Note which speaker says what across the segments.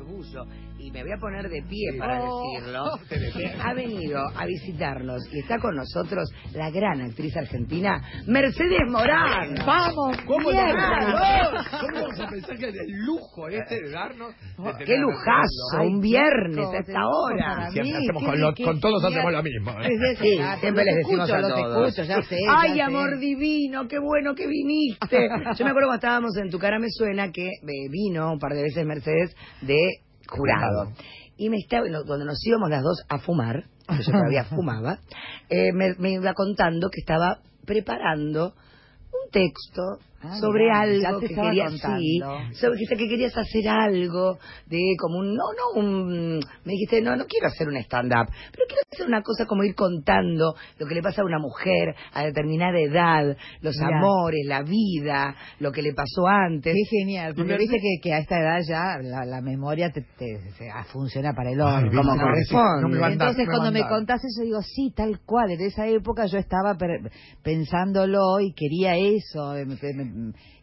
Speaker 1: orgullo, y me voy a poner de pie para
Speaker 2: Oh.
Speaker 1: decirlo, que ha venido a visitarnos y está con nosotros la gran actriz argentina Mercedes Morán.
Speaker 2: Vamos,
Speaker 3: ¿Cómo le
Speaker 2: mierda.
Speaker 3: ¿Cómo vamos a pensar que el lujo este de darnos? de tener
Speaker 1: Qué lujazo,
Speaker 3: Ay,
Speaker 1: un viernes a esta hora.
Speaker 3: Siempre hacemos con, lo-
Speaker 2: qué
Speaker 3: con todos hacemos lo mismo. ¿eh?
Speaker 1: Sí,
Speaker 2: gato,
Speaker 1: siempre les
Speaker 2: los
Speaker 1: decimos
Speaker 2: escucho,
Speaker 1: a
Speaker 2: los
Speaker 1: todos.
Speaker 2: escucho, ya sé.
Speaker 1: Ay,
Speaker 2: ya
Speaker 1: amor
Speaker 2: sé.
Speaker 1: divino, qué bueno que viniste. Yo me acuerdo cuando estábamos en Tu Cara Me Suena que eh, vino un par de veces Mercedes de jurado. Y me estaba, cuando nos íbamos las dos a fumar, que yo todavía fumaba, eh, me, me iba contando que estaba preparando un texto
Speaker 2: Ah,
Speaker 1: sobre algo
Speaker 2: te
Speaker 1: que querías sí, sobre que, que querías hacer algo de como un no no un me dijiste no no quiero hacer un stand up pero quiero hacer una cosa como ir contando lo que le pasa a una mujer a determinada edad los
Speaker 2: Mirá.
Speaker 1: amores la vida lo que le pasó antes
Speaker 2: Qué genial, porque viste que, que a esta edad ya la, la memoria te, te- se- ah, funciona para el
Speaker 3: viste,
Speaker 1: como
Speaker 3: no,
Speaker 1: corresponde.
Speaker 3: no me
Speaker 2: Entonces
Speaker 3: no me
Speaker 2: cuando me
Speaker 3: andar.
Speaker 2: contás eso digo, sí, tal cual, en esa época yo estaba per- pensándolo y quería eso. me- me-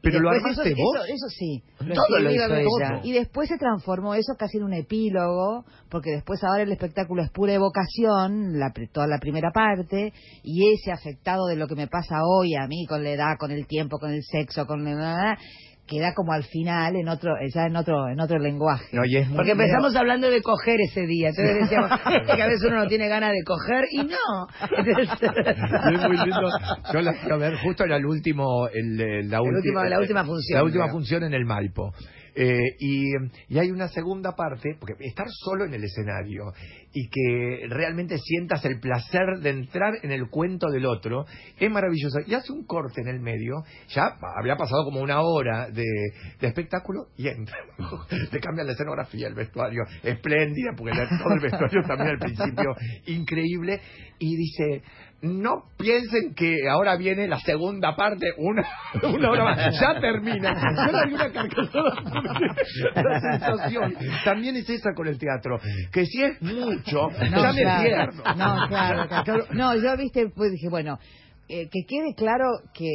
Speaker 3: Pero lo armaste
Speaker 2: eso,
Speaker 3: vos.
Speaker 2: Eso, eso sí.
Speaker 1: Todo lo hizo ella.
Speaker 2: Y después se transformó eso casi en un epílogo, porque después ahora el espectáculo es pura evocación, la, toda la primera parte, y ese afectado de lo que me pasa hoy a mí, con la edad, con el tiempo, con el sexo, con la queda como al final en otro ya en otro en otro lenguaje
Speaker 3: No,
Speaker 1: porque empezamos hablando de coger ese día entonces decíamos "Viste que a veces uno no tiene ganas de coger y no Entonces-
Speaker 3: es muy lindo. Yo la ver, justo era el último, el, la,
Speaker 1: El último- la última función,
Speaker 3: La última función en el Malpo. Eh, y, y hay una segunda parte, porque estar solo en el escenario y que realmente sientas el placer de entrar en el cuento del otro es maravilloso. Y hace un corte en el medio, ya había pasado como una hora de, de espectáculo y entra. Le cambian la escenografía, el vestuario, espléndida, porque todo el vestuario también al principio increíble. Y dice, no piensen que ahora viene la segunda parte, una, una hora más, ya termina. Yo vi una carcajada porque la sensación también es esa con el teatro, que si es mucho, ya me
Speaker 2: claro,
Speaker 3: pierdo.
Speaker 2: No, claro, claro. No, yo, viste, pues dije, bueno, eh, que quede claro que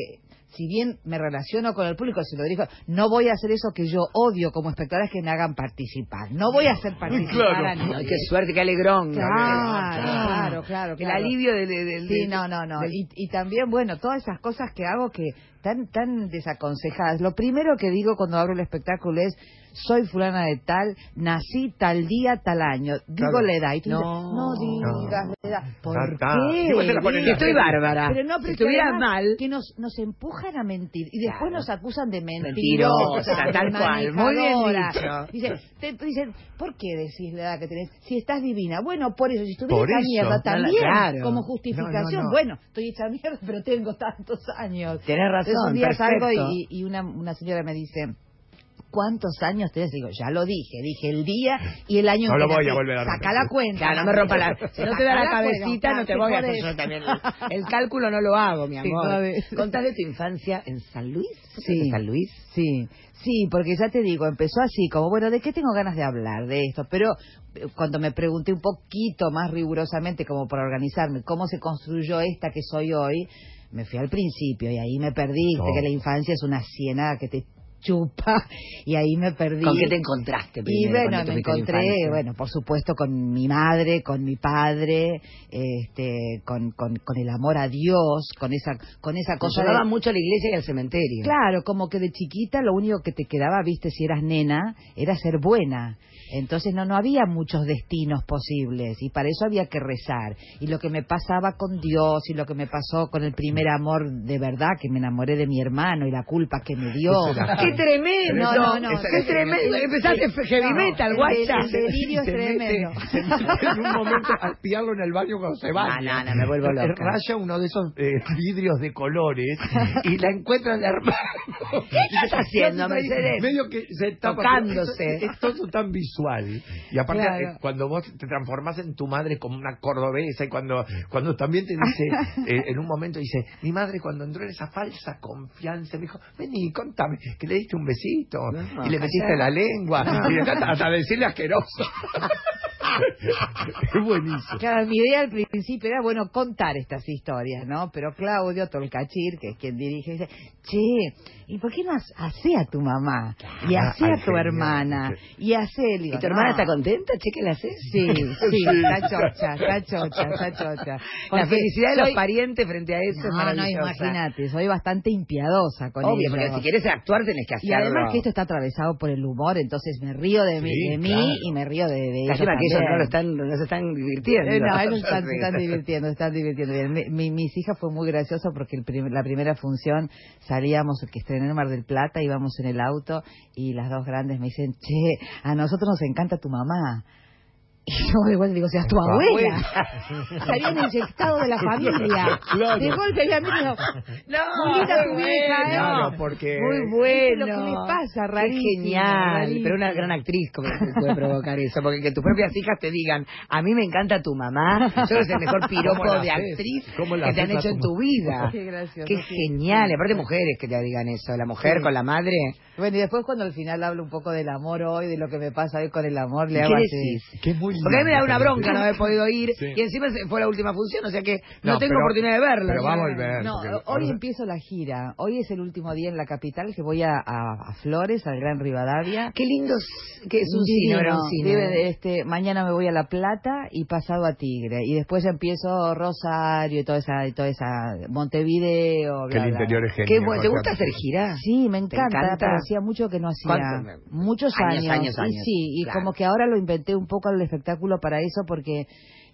Speaker 2: si bien me relaciono con el público, si lo digo, no voy a hacer eso que yo odio como espectadora, es que me hagan participar. No voy a hacer participar
Speaker 3: Claro.
Speaker 2: a nadie.
Speaker 1: Ay, qué suerte qué alegrón
Speaker 2: Claro,
Speaker 1: Gabriela.
Speaker 2: claro, claro,
Speaker 1: el alivio de, de- de-
Speaker 2: Sí, no, no, no.
Speaker 1: del-
Speaker 2: Y, y también, bueno, todas esas cosas que hago que tan tan desaconsejadas. Lo primero que digo cuando abro el espectáculo es, soy fulana de tal, nací tal día, tal año. Digo
Speaker 3: Claro.
Speaker 2: la edad. Y tú
Speaker 1: No.
Speaker 2: dices, no digas la edad. ¿Por qué?
Speaker 1: Que estoy bárbara
Speaker 2: Pero no, pero
Speaker 1: si estuviera mal
Speaker 2: Que nos, nos empujan a mentir. Y después
Speaker 1: Claro.
Speaker 2: nos acusan de mentirosa.
Speaker 1: Mentirosa, tal cual. Muy bien dicho.
Speaker 2: Dicen, te- dicen, ¿por qué decís la edad que tenés? Si estás divina. Bueno, por eso. Si estuviera
Speaker 3: eso.
Speaker 2: mierda también,
Speaker 1: claro.
Speaker 2: como justificación.
Speaker 3: No, no, no.
Speaker 2: Bueno, estoy hecha mierda, pero tengo tantos años.
Speaker 1: Tenés razón,
Speaker 2: Entonces un día
Speaker 1: perfecto.
Speaker 2: salgo y, y una, una señora me dice... ¿Cuántos años tenés? Digo, ya lo dije, dije el día y el año
Speaker 3: No lo voy a volver a
Speaker 2: Saca la cuenta.
Speaker 1: Claro, no me rompa la... Si no te da la
Speaker 2: cuenta,
Speaker 1: cabecita, no te voy a hacer yo también. El cálculo no lo hago, mi amor. ¿Contás de tu infancia en San Luis?
Speaker 2: Sí.
Speaker 1: ¿En San Luis?
Speaker 2: Sí, sí, porque ya te digo, empezó así, como, bueno, ¿de qué tengo ganas de hablar de esto? Pero eh, cuando me pregunté un poquito más rigurosamente, como para organizarme, cómo se construyó esta que soy hoy, me fui al principio y ahí me
Speaker 3: No.
Speaker 2: que la infancia es una ciénaga que te chupa y ahí me perdí.
Speaker 1: ¿Con qué te encontraste
Speaker 2: Y
Speaker 1: primero?
Speaker 2: bueno,
Speaker 1: cuando
Speaker 2: me encontré, bueno, por supuesto, con mi madre, con mi padre, este, con, con, con el amor a Dios, con esa, con esa cosa de,
Speaker 1: llevaban mucho a la iglesia y al cementerio.
Speaker 2: Claro, como que de chiquita lo único que te quedaba, viste, si eras nena, era ser buena. Entonces no, no había muchos destinos posibles y para eso había que rezar. Y lo que me pasaba con Dios y lo que me pasó con el primer amor de verdad, que me enamoré de mi hermano y la culpa que me dio.
Speaker 1: ¡Qué tremendo!
Speaker 2: No, no, no.
Speaker 1: ¡Qué tremendo! Empezaste heavy metal, guacha.
Speaker 2: el delirio es tremendo.
Speaker 3: en un momento a espiarlo en el baño cuando se va.
Speaker 1: No, no, no, me vuelvo loca.
Speaker 3: Raya uno de esos eh, vidrios de colores y la encuentra hermano. ¿Qué
Speaker 1: estás haciendo, Mercedes?
Speaker 3: Medio que se tapa.
Speaker 1: Tocándose.
Speaker 3: Es, todo tan visual. Y aparte, eh, cuando vos te transformás en tu madre como una cordobesa y cuando, cuando también te dice, eh, en un momento dice, mi madre cuando entró en esa falsa confianza me dijo, vení, contame, que le diste un besito
Speaker 1: No,
Speaker 3: y le metiste la lengua y hasta, hasta decirle asqueroso. es buenísimo.
Speaker 2: Claro, mi idea al principio era, bueno, contar estas historias, ¿no? Pero Claudio Tolcachir, que es quien dirige, dice, che, ¿y por qué no hace a tu mamá? Y hace
Speaker 3: Ay,
Speaker 2: a tu
Speaker 3: genial,
Speaker 2: hermana. Y hace.
Speaker 1: ¿Y tu hermana está contenta? Che, ¿qué le haces?
Speaker 2: Sí, sí, está chocha, está chocha, está chocha.
Speaker 1: La felicidad de los parientes frente a eso es
Speaker 2: No, no,
Speaker 1: maravillosa.
Speaker 2: imagínate, soy bastante impiadosa con
Speaker 1: Obvio,
Speaker 2: ellos.
Speaker 1: porque si quieres actuar tenés que
Speaker 2: Y
Speaker 1: hacerlo.
Speaker 2: además que esto está atravesado por el humor, entonces me río de mí, y me río de, de ellos
Speaker 1: que ellos no, lo están, no se están divirtiendo.
Speaker 2: Eh, no, ellos están, se están divirtiendo, están divirtiendo bien. Mi, mi- mis hijas fue muy gracioso porque el prim- la primera función salíamos, que estrené en Mar del Plata, íbamos en el auto y las dos grandes me dicen, che, a nosotros nos encanta tu mamá. Y yo de vuelta digo, o sea, tu abuela. Se habían inyectado de la familia.
Speaker 3: Claro.
Speaker 2: De golpe habían dicho,
Speaker 1: No,
Speaker 2: Muy tu
Speaker 1: muy
Speaker 2: hija, ¿eh?
Speaker 3: Claro, porque...
Speaker 1: Muy
Speaker 2: ¿Viste
Speaker 1: bueno.
Speaker 2: lo que le pasa?
Speaker 1: Qué
Speaker 2: Rarísimo,
Speaker 1: genial.
Speaker 2: rarísimo.
Speaker 1: Pero una gran actriz como que puede provocar eso. Porque que tus propias hijas te digan, a mí me encanta tu mamá. Yo es el mejor piropo
Speaker 3: ¿Cómo la
Speaker 1: de actriz
Speaker 3: ¿Cómo la
Speaker 1: que te han hecho
Speaker 3: tu
Speaker 1: en tu vida.
Speaker 2: Qué gracioso,
Speaker 1: Qué
Speaker 2: sí.
Speaker 1: genial. Y aparte mujeres que te digan eso. La mujer
Speaker 2: Sí.
Speaker 1: con la madre.
Speaker 2: Bueno, y después cuando al final hablo un poco del amor hoy, de lo que me pasa hoy con el amor, le
Speaker 1: ¿Qué
Speaker 2: hago así.
Speaker 1: decís?
Speaker 3: Que es muy
Speaker 1: Porque a mí me da una bronca no haber podido ir.
Speaker 3: Sí.
Speaker 1: Y encima fue la última función. O sea que no,
Speaker 3: No,
Speaker 1: tengo
Speaker 3: pero-
Speaker 1: oportunidad de verla.
Speaker 3: pero va a volver.
Speaker 2: No,
Speaker 3: porque
Speaker 2: hoy
Speaker 3: ahora-
Speaker 2: empiezo la gira. Hoy es el último día en la capital que voy a, a- a Flores, al Gran Rivadavia.
Speaker 1: Qué lindo que es un
Speaker 2: Divino.
Speaker 1: cine, era un cine.
Speaker 2: Debe de- este, mañana me voy a La Plata y pasado a Tigre. Y después empiezo Rosario y toda esa, y toda esa Montevideo.
Speaker 3: Que el
Speaker 2: bla.
Speaker 3: interior es
Speaker 1: Qué
Speaker 3: genial.
Speaker 1: bueno. ¿Te gusta hacer gira?
Speaker 2: Sí, me encanta,
Speaker 1: encanta?
Speaker 2: pero hacía mucho que no hacía.
Speaker 1: ¿Cuánto?
Speaker 2: Muchos
Speaker 1: Años,
Speaker 2: años.
Speaker 1: años,
Speaker 2: Y sí, y
Speaker 1: Claro.
Speaker 2: como que ahora lo inventé un poco el espectáculo para eso porque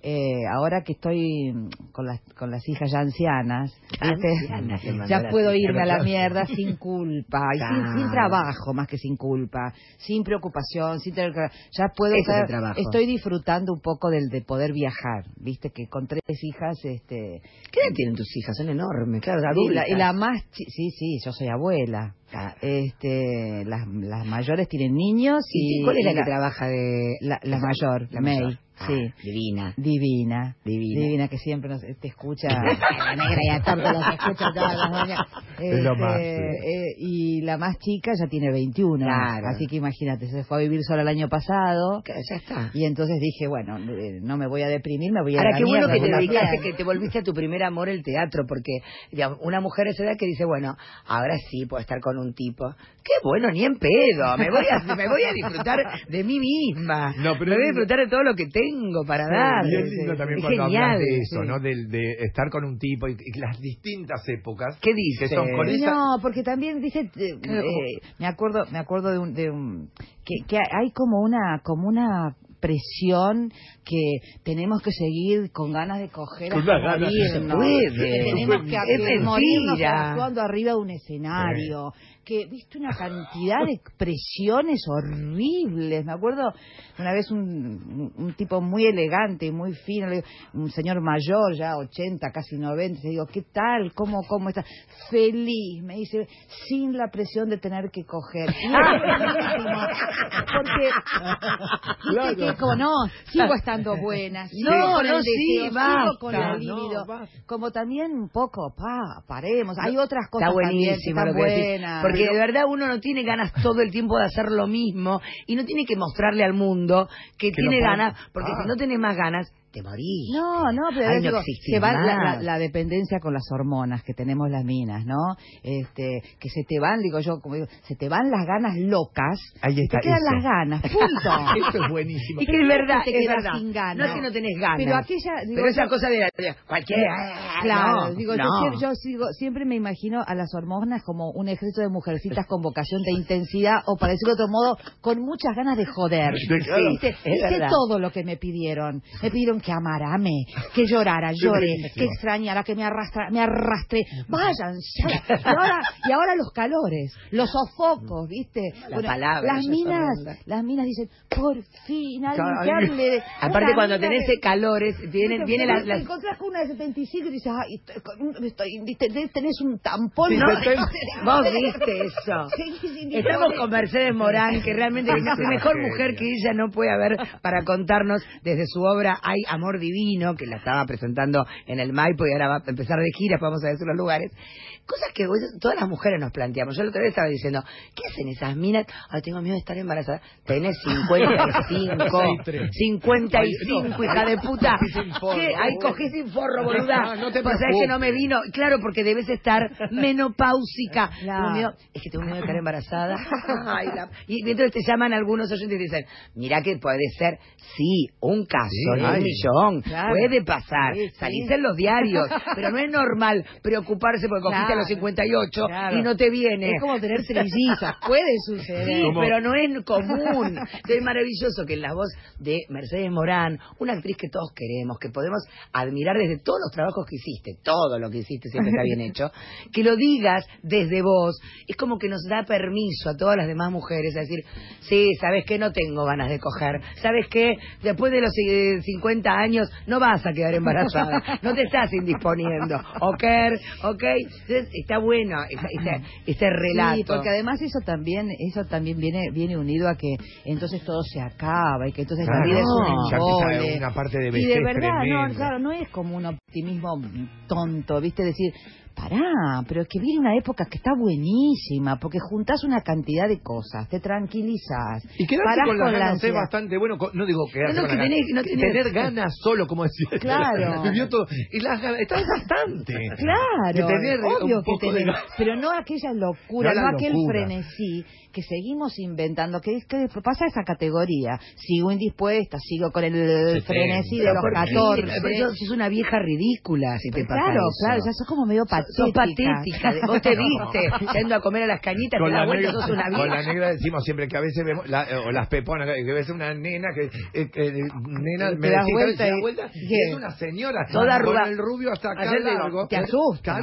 Speaker 2: eh, ahora que estoy mm, con las, con las hijas ya ancianas,
Speaker 1: mandó
Speaker 2: ya puedo irme a la mierda sin culpa, y sin, sin trabajo más que sin culpa, sin preocupación, sin tener que... Ya puedo
Speaker 1: es
Speaker 2: estar-
Speaker 1: trabajo.
Speaker 2: estoy disfrutando un poco del de poder viajar, ¿viste? Que con tres hijas, este...
Speaker 1: ¿Qué edad tienen tus hijas? Son enormes, claro,
Speaker 2: Y la,
Speaker 1: adultas.
Speaker 2: y la más, chi- sí, sí, yo soy abuela.
Speaker 1: Ah.
Speaker 2: Este, las, las mayores tienen niños y,
Speaker 1: ¿Y cuál es la que trabaja de...?
Speaker 2: la, la mayor,
Speaker 1: La
Speaker 2: May,
Speaker 1: mayor. Ah,
Speaker 2: sí,
Speaker 1: Divina.
Speaker 2: divina,
Speaker 1: Divina.
Speaker 2: que siempre nos, te escucha, la negra y a tanto los escucha todas las mañanas.
Speaker 3: Es lo más, sí.
Speaker 2: eh, y la más chica ya tiene 21,
Speaker 1: Claro.
Speaker 2: así que imagínate, se fue a vivir sola el año pasado.
Speaker 1: Que Ya está.
Speaker 2: Y entonces dije, bueno, eh, no me voy a deprimir, me voy a
Speaker 1: Ahora,
Speaker 2: la
Speaker 1: qué bueno que te dedicaste, que te volviste a tu primer amor, el teatro, porque una mujer a esa edad que dice, bueno, ahora sí puedo estar con un tipo. Qué bueno, ni en pedo, me voy a, me voy a disfrutar de mí misma.
Speaker 3: No, pero
Speaker 1: me voy a disfrutar de todo lo que tengo para dar.
Speaker 3: Y es lindo también
Speaker 1: Es
Speaker 3: cuando
Speaker 1: genial,
Speaker 3: hablas de eso,
Speaker 1: sí.
Speaker 3: ¿no? Del- De, estar con un tipo y, y las distintas épocas.
Speaker 1: ¿Qué dice?
Speaker 3: Que son con esa...
Speaker 2: No, porque también dice, eh, eh, me acuerdo, me acuerdo de un, de un que, que hay como una, como una presión que tenemos que seguir con ganas de coger
Speaker 3: Con
Speaker 2: hasta
Speaker 3: ganas,
Speaker 2: morirnos,
Speaker 1: no se puede.
Speaker 2: que tenemos que, que morirnos actuando arriba de un escenario, que viste una cantidad de expresiones horribles. Me acuerdo una vez un, un- tipo muy elegante y muy fino, un señor mayor, ya 80, casi 90, le digo, ¿qué tal? ¿Cómo, cómo está? Feliz, me dice, sin la presión de tener que coger. Porque, viste que como no, sigo estando buena, sigo
Speaker 1: No,
Speaker 2: con
Speaker 1: no, sí, basta.
Speaker 2: sigo con la
Speaker 3: No,
Speaker 2: libido,
Speaker 3: basta.
Speaker 2: como también un poco, pa, paremos, hay otras cosas
Speaker 1: Está
Speaker 2: también que están buenas.
Speaker 1: Porque de verdad uno no tiene ganas todo el tiempo de hacer lo mismo y no tiene que mostrarle al mundo que,
Speaker 3: Que
Speaker 1: tiene
Speaker 3: no
Speaker 1: ganas, porque
Speaker 3: Ah.
Speaker 1: si no tenés más ganas, te morís.
Speaker 2: No, no, pero
Speaker 1: Ay, no
Speaker 2: digo, se va la, la- dependencia con las hormonas que tenemos las minas, ¿no? Este, que se te van, digo yo, como digo, se te van las ganas locas,
Speaker 3: Ahí está,
Speaker 2: te quedan
Speaker 3: eso.
Speaker 2: las ganas, punto.
Speaker 3: Eso es buenísimo.
Speaker 1: Y que es verdad,
Speaker 2: te
Speaker 1: es verdad.
Speaker 2: sin ganas.
Speaker 1: No es que no tenés ganas.
Speaker 2: Pero aquella, digo,
Speaker 1: Pero esa
Speaker 2: yo-
Speaker 1: cosa de, la- cualquiera.
Speaker 2: Claro,
Speaker 1: no,
Speaker 2: digo,
Speaker 1: no.
Speaker 2: yo, siempre, yo sigo- siempre me imagino a las hormonas como un ejército de mujercitas con vocación de intensidad o para decirlo de otro modo, con muchas ganas de joder.
Speaker 3: Claro.
Speaker 2: Hice, hice todo lo que me pidieron. Me pidieron que amarame, que llorara, llore, que extrañara, que me arrastra, me arrastre. Vayan. Y ahora, y ahora los calores, los sofocos, ¿viste?
Speaker 1: La palabra,
Speaker 2: las minas, las minas dicen, por fin, alguien que hable de...
Speaker 1: Aparte cuando tenés
Speaker 2: de-
Speaker 1: calores, viene,
Speaker 2: Viste,
Speaker 1: viene
Speaker 2: te-
Speaker 1: la,
Speaker 2: te
Speaker 1: la-
Speaker 2: encontrás con una de 75 y ay, estoy con- estoy- viste, tenés un tampón.
Speaker 3: Sí,
Speaker 2: ¿no?
Speaker 3: te-
Speaker 1: Vos viste eso.
Speaker 2: Sí, sí, sí,
Speaker 1: Estamos con Mercedes Morán, que realmente es la mejor mujer que ella no puede haber para contarnos desde su obra Hay Amor Divino, que la estaba presentando en el Maipo y ahora va a empezar de gira, vamos a decir los lugares. Cosas que todas las mujeres nos planteamos. Yo la otra vez estaba diciendo, ¿qué hacen esas minas? Ay, tengo miedo de estar embarazada. Tenés 55, 55, hija de puta. ¿Qué? Ahí cogí sin forro, boluda.
Speaker 3: No te
Speaker 1: Pues es que no me vino. Claro, porque debes estar menopáusica. Miedo- es que tengo miedo de estar embarazada. Ay, la- Y entonces te llaman algunos oyentes y dicen, mira que puede ser, sí, un caso,
Speaker 3: Sí,
Speaker 1: no un millón.
Speaker 2: Claro.
Speaker 1: Puede pasar.
Speaker 2: Sí, sí.
Speaker 1: Salís en los diarios. pero no es normal preocuparse porque cogiste a los 58
Speaker 2: Claro.
Speaker 1: y no te viene.
Speaker 2: Es como tener trillizas, puede suceder.
Speaker 1: Sí, pero no es común. Es maravilloso que en la voz de Mercedes Morán, una actriz que todos queremos, que podemos admirar desde todos los trabajos que hiciste, todo lo que hiciste siempre está bien hecho, que lo digas desde vos, es como que nos da permiso a todas las demás mujeres a decir, sí, sabes que no tengo ganas de coger, sabes que después de los eh, 50 años no vas a quedar embarazada, no te estás indisponiendo, ok, ok, entonces está bueno esa- esa- este relato.
Speaker 2: Sí, porque además eso también eso también viene viene unido a que entonces todo se acaba y que entonces
Speaker 3: Claro,
Speaker 2: la vida es un
Speaker 3: ya una parte de
Speaker 2: y de verdad, no, claro, no es como un optimismo tonto, ¿viste? Decir, pará, pero es que viene una época que está buenísima, porque juntás una cantidad de cosas, te tranquilizás,
Speaker 3: Y quedarse
Speaker 2: parás
Speaker 3: con las
Speaker 2: la
Speaker 3: ganas es
Speaker 2: ansiedad.
Speaker 3: bastante bueno. con- No digo quedarse
Speaker 1: No, no,
Speaker 3: con
Speaker 1: que tenés-
Speaker 3: ganas.
Speaker 1: no tenés-
Speaker 3: Tener ganas solo, como decía.
Speaker 2: Claro.
Speaker 3: Vivió todo. Y las ganas. Está bastante.
Speaker 2: Claro,
Speaker 3: De tener
Speaker 2: obvio
Speaker 3: un
Speaker 2: que
Speaker 3: de ganas.
Speaker 2: pero no aquella locura,
Speaker 3: No
Speaker 2: no,
Speaker 3: la
Speaker 2: aquel
Speaker 3: locura.
Speaker 2: frenesí que seguimos inventando, que es que pasa esa categoría. Sigo indispuesta, sigo con el frenesí de
Speaker 1: Pero
Speaker 2: los
Speaker 1: ¿por qué?
Speaker 2: 14.
Speaker 1: Pero sos una vieja ridícula si te pasa
Speaker 2: claro,
Speaker 1: eso.
Speaker 2: claro, ya sos como medio patética.
Speaker 1: Sos patética. Vos te viste yendo a comer a las cañitas,
Speaker 3: Con la,
Speaker 1: vuelta,
Speaker 3: negra,
Speaker 1: sos una
Speaker 3: con la
Speaker 1: vieja.
Speaker 3: negra decimos siempre que a veces vemos, la- o las peponas, que ves una nena que, eh, que, nena, me
Speaker 2: das
Speaker 3: decís,
Speaker 2: vuelta y-
Speaker 3: vuelta, es una señora,
Speaker 1: Toda
Speaker 3: con el rubio hasta acá largo.
Speaker 2: te asusta.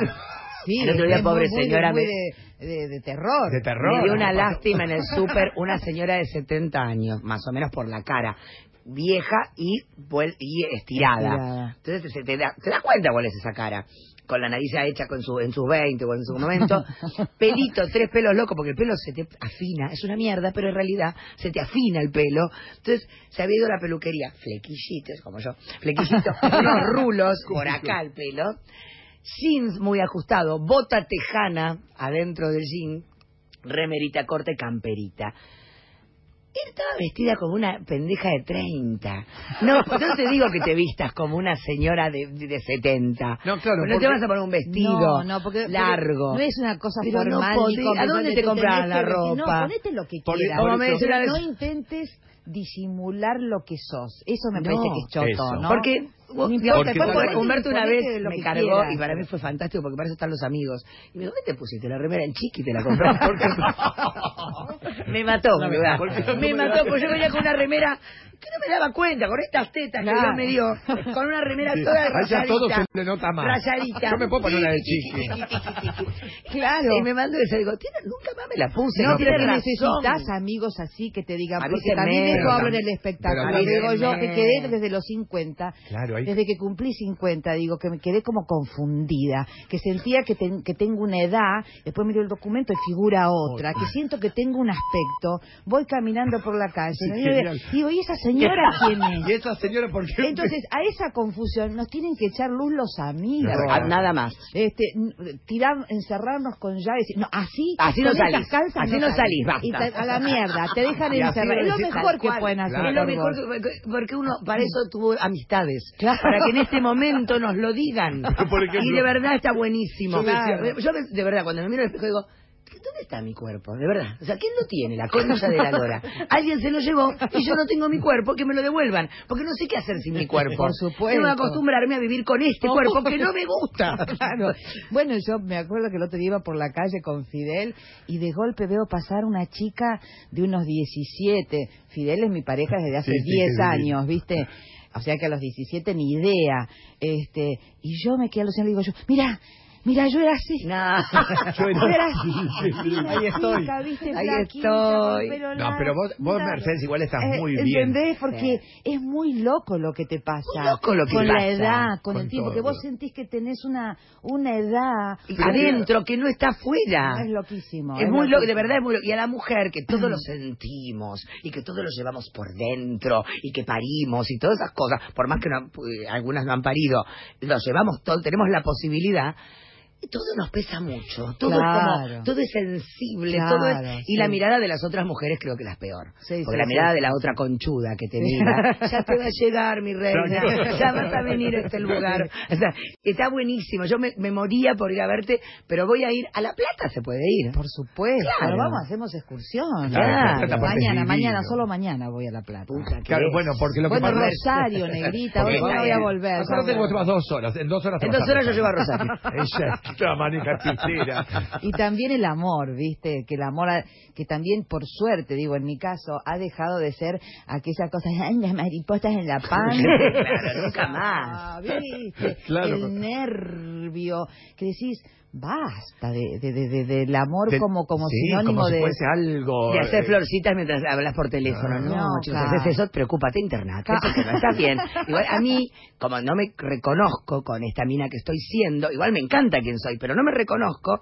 Speaker 2: Sí,
Speaker 1: El otro día, pobre
Speaker 2: muy,
Speaker 1: señora,
Speaker 2: muy
Speaker 1: me-
Speaker 2: de, de- de terror.
Speaker 3: De terror.
Speaker 1: Me dio una lástima en el súper, una señora de 70 años, más o menos por la cara, vieja y, estirada.
Speaker 2: Estirada.
Speaker 1: Entonces se te, da, te das cuenta cuál es esa cara. Con la nariz ya hecha con su, en sus 20 o en su momento. Pelito, tres pelos locos, porque el pelo se te afina. Es una mierda, pero en realidad se te afina el pelo. Entonces se había ido a la peluquería. Flequillitos, como yo. Flequillitos, unos rulos por acá el pelo. Jeans muy ajustado, bota tejana adentro del jean, remerita corta y camperita. Él estaba vestida como una pendeja de 30. No, no te digo que te vistas como una señora de, de 70.
Speaker 3: No, claro,
Speaker 1: No te vas a poner un vestido
Speaker 2: No, no, porque, porque
Speaker 1: largo.
Speaker 2: no es una cosa
Speaker 1: Pero no
Speaker 2: formal.
Speaker 1: podés-
Speaker 2: ni con-
Speaker 1: ¿a dónde te compras la ropa?
Speaker 2: No, ponete lo que quieras.
Speaker 3: por
Speaker 1: me decía
Speaker 2: no intentes disimular lo que sos. Eso me
Speaker 1: No,
Speaker 2: parece que es choto,
Speaker 3: eso.
Speaker 2: ¿no?
Speaker 1: Porque
Speaker 2: No importa,
Speaker 3: Porque
Speaker 1: después
Speaker 3: ponete-
Speaker 1: Humberto una vez
Speaker 2: lo
Speaker 1: me
Speaker 2: que
Speaker 1: cargó
Speaker 2: quieras.
Speaker 1: y para mí fue fantástico porque para eso están los amigos. Y me dijo, ¿qué te pusiste? La remera en chiqui y te la compraste. me mató,
Speaker 3: No,
Speaker 1: boluda.
Speaker 3: ¿por qué no
Speaker 1: Me
Speaker 3: me
Speaker 1: mató porque yo venía con una remera que no me daba cuenta, con estas tetas que. Dios me dio, con una remera
Speaker 3: Sí,
Speaker 1: toda
Speaker 3: a ella todo
Speaker 1: rayadita.
Speaker 3: se le nota más.
Speaker 1: Rayadita.
Speaker 3: Yo me puedo poner una de chiqui.
Speaker 2: Claro.
Speaker 1: Y me mandó eso. Digo, "Tiene- nunca más me la puse.
Speaker 2: No, pero necesitas amigos así que te digan, porque también eso hablo en el espectáculo.
Speaker 3: pero
Speaker 2: digo yo que quedé desde los 50,
Speaker 3: Claro,
Speaker 2: desde que cumplí 50, digo que me quedé como confundida, que sentía que, ten- que tengo una edad, después miro el documento y figura otra, que siento que tengo un aspecto, voy caminando por la calle, me digo, ¿y esa señora quién
Speaker 3: Y
Speaker 2: es?
Speaker 3: esa señora, ¿por qué?
Speaker 2: Entonces, a esa confusión nos tienen que echar luz los amigos.
Speaker 1: Nada más.
Speaker 2: Este, tirar, encerrarnos con llaves. No, así,
Speaker 1: Así no salís,
Speaker 2: calzas
Speaker 1: así no salís, basta.
Speaker 2: Y te- a la mierda, te dejan
Speaker 3: Y
Speaker 2: encerrar. Es lo mejor que pueden hacer.
Speaker 1: Es lo mejor porque uno para eso tuvo amistades.
Speaker 2: Claro.
Speaker 1: Para que en este momento nos lo digan.
Speaker 3: Ejemplo.
Speaker 1: y de verdad está buenísimo.
Speaker 3: Yo decía-
Speaker 1: de verdad, cuando me miro al espejo digo, ¿dónde está mi cuerpo? De verdad. O sea, ¿quién lo tiene? La concha de la lora. Alguien se lo llevó y yo no tengo mi cuerpo, que me lo devuelvan. Porque no sé qué hacer sin mi cuerpo.
Speaker 2: Por supuesto.
Speaker 1: Tengo que acostumbrarme a vivir con este cuerpo que no me gusta.
Speaker 2: Claro. Bueno, yo me acuerdo que el otro día iba por la calle con Fidel y de golpe veo pasar una chica de unos 17. Fidel es mi pareja desde hace
Speaker 3: Sí, sí,
Speaker 2: 10
Speaker 3: sí, sí.
Speaker 2: años, ¿viste? O sea que a los 17 ni idea. Este, y yo me quedé alucinada y digo yo, mira, Mira, yo era así.
Speaker 1: No.
Speaker 3: Yo
Speaker 2: Yo era así.
Speaker 3: Ahí estoy.
Speaker 2: Chica, ¿viste?
Speaker 1: Ahí estoy.
Speaker 3: No, pero vos, vos Mercedes, igual estás
Speaker 2: eh,
Speaker 3: muy bien.
Speaker 2: ¿Entendés? Porque es muy loco lo que te pasa.
Speaker 1: Muy loco lo que
Speaker 2: con
Speaker 1: pasa.
Speaker 2: la edad, con,
Speaker 3: Con
Speaker 2: el tiempo.
Speaker 3: todo.
Speaker 2: Que vos sentís que tenés una, una edad.
Speaker 3: Pero
Speaker 1: adentro, que no está afuera.
Speaker 2: Es loquísimo.
Speaker 1: Es muy loco, de verdad es muy loco. Y a la mujer, que todo lo sentimos, y que todo lo llevamos por dentro, y que parimos, y todas esas cosas, por más que no- eh, algunas no han parido, lo llevamos todo, tenemos la posibilidad. Todo nos pesa mucho, todo es
Speaker 2: Claro.
Speaker 1: como, todo es sensible,
Speaker 2: Claro,
Speaker 1: todo es, y
Speaker 2: sí.
Speaker 1: la mirada de las otras mujeres creo que la es peor,
Speaker 2: Sí,
Speaker 1: porque
Speaker 2: sí,
Speaker 1: la
Speaker 2: sí,
Speaker 1: mirada de la otra conchuda que te mira, ya te va a llegar mi reina, ya vas a venir a este lugar, o sea, está buenísimo, yo me, me moría por ir a verte, pero voy a ir a La Plata, se puede ir,
Speaker 2: Por supuesto.
Speaker 1: Claro.
Speaker 2: Vamos, hacemos excursión.
Speaker 3: Claro, es
Speaker 2: Mañana, mañana, solo mañana voy a La Plata.
Speaker 1: Puta,
Speaker 3: Claro,
Speaker 1: es.
Speaker 3: bueno, porque lo que
Speaker 2: Bueno,
Speaker 3: pasa es...
Speaker 2: Rosario, negrita, hoy voy a volver.
Speaker 3: Acuérdate que vos te vas dos horas, en dos horas
Speaker 1: En dos horas yo llevo a Rosario.
Speaker 3: La manija.
Speaker 2: Y también el amor, ¿viste? Que el amor, ha- que también por suerte, digo, en mi caso, ha dejado de ser aquella cosa, ay, las mariposas en la panza.
Speaker 1: Claro, nunca más.
Speaker 2: Ah, ¿viste?
Speaker 3: Claro.
Speaker 2: El nervio, que decís, basta de, de, de- de- del amor
Speaker 3: Del-
Speaker 2: como, como
Speaker 3: sí,
Speaker 2: sinónimo
Speaker 3: como si
Speaker 2: de...
Speaker 3: fuese algo...
Speaker 1: De hacer
Speaker 3: eh,
Speaker 1: florcitas mientras hablas por teléfono. No,
Speaker 2: No,
Speaker 1: chicos,
Speaker 2: claro.
Speaker 1: haces eso, preocúpate, internate, porque no está bien. Igual a mí, como no me reconozco con esta mina que estoy siendo, igual me encanta quién soy, pero no me reconozco,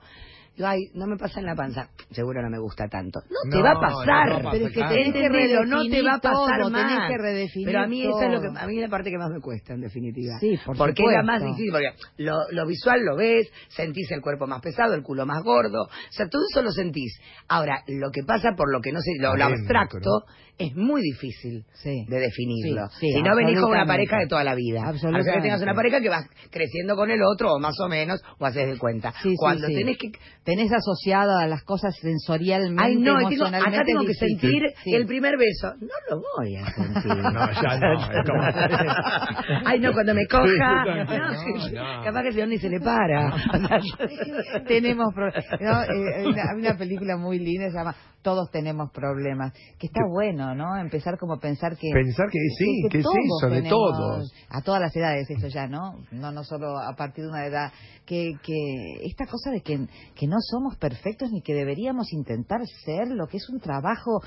Speaker 1: digo, ay, no me pasa en la panza. Seguro no me gusta tanto. No, te va a pasar.
Speaker 2: Pero es que tenés que
Speaker 1: Entendelo, no te va a pasar
Speaker 2: redefinir todo,
Speaker 1: más.
Speaker 2: tenés que redefinir
Speaker 1: Pero a mí esa es lo que a mí es la parte que más me cuesta en definitiva.
Speaker 2: Sí, por
Speaker 1: porque es la
Speaker 2: supuesto.
Speaker 1: más difícil, porque lo, lo visual lo ves, sentís el cuerpo más pesado, el culo más gordo, o sea, todo eso lo sentís. Ahora, lo que pasa por lo que no sé, lo, lo abstracto es muy difícil
Speaker 2: Sí.
Speaker 1: de definirlo.
Speaker 2: Sí, sí,
Speaker 1: si no venís con una
Speaker 2: absolutamente.
Speaker 1: pareja de toda la vida. A no ser que
Speaker 2: Absolutamente.
Speaker 1: tengas una pareja que vas creciendo con el otro, o más o menos, o haces de cuenta. Cuando
Speaker 2: sí.
Speaker 1: tenés que
Speaker 2: Tenés asociado a las cosas sensorialmente,
Speaker 1: Ay, no, tengo-
Speaker 2: emocionalmente
Speaker 1: acá tengo que sentir
Speaker 2: Sí.
Speaker 1: el primer beso. No lo voy a sentir.
Speaker 3: No, ya no, es como-
Speaker 1: Ay, no, cuando me coja.
Speaker 3: Sí,
Speaker 1: no,
Speaker 3: no.
Speaker 1: Capaz que el ni se le para. O sea,
Speaker 2: tenemos pro- no, eh, hay una, una película muy linda se llama Todos tenemos problemas. Que está bueno no empezar como a pensar que
Speaker 3: Pensar que sí, que es
Speaker 2: todos
Speaker 3: eso, de todos.
Speaker 2: a todas las edades esto ya no no no solo a partir de una edad. Que que esta cosa de que que no somos perfectos ni que deberíamos intentar ser lo que es un trabajo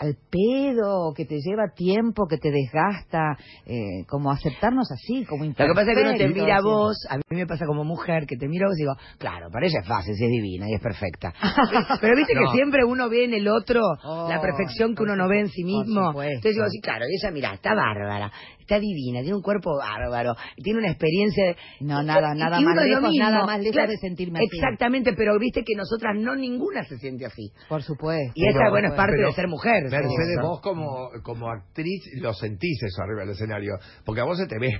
Speaker 2: al pedo, que te lleva tiempo, que te desgasta, eh, como aceptarnos así, como
Speaker 1: Lo que pasa es que uno te mira a vos, a mí me pasa como mujer, que te miro a vos y digo, claro, para ella es fácil, si es divina y es perfecta. Pero viste
Speaker 3: No.
Speaker 1: que siempre uno ve en el otro
Speaker 2: Oh,
Speaker 1: la perfección que uno no ve en sí mismo. Entonces digo, sí, claro, y ella, mira, está bárbara, está divina, tiene un cuerpo bárbaro, tiene una experiencia de...
Speaker 2: No, nada,
Speaker 1: Y-
Speaker 2: nada
Speaker 1: y
Speaker 2: más lejos,
Speaker 1: mismo.
Speaker 2: nada más lejos
Speaker 1: Claro,
Speaker 2: de sentirme así.
Speaker 1: Exactamente, pero viste que nosotras no ninguna se siente así.
Speaker 2: Por supuesto.
Speaker 1: Y esa, bueno, es parte
Speaker 3: pero,
Speaker 1: de ser mujer.
Speaker 3: Mercedes,
Speaker 1: eso.
Speaker 3: vos como, como actriz lo sentís eso arriba del escenario, porque a vos se te ves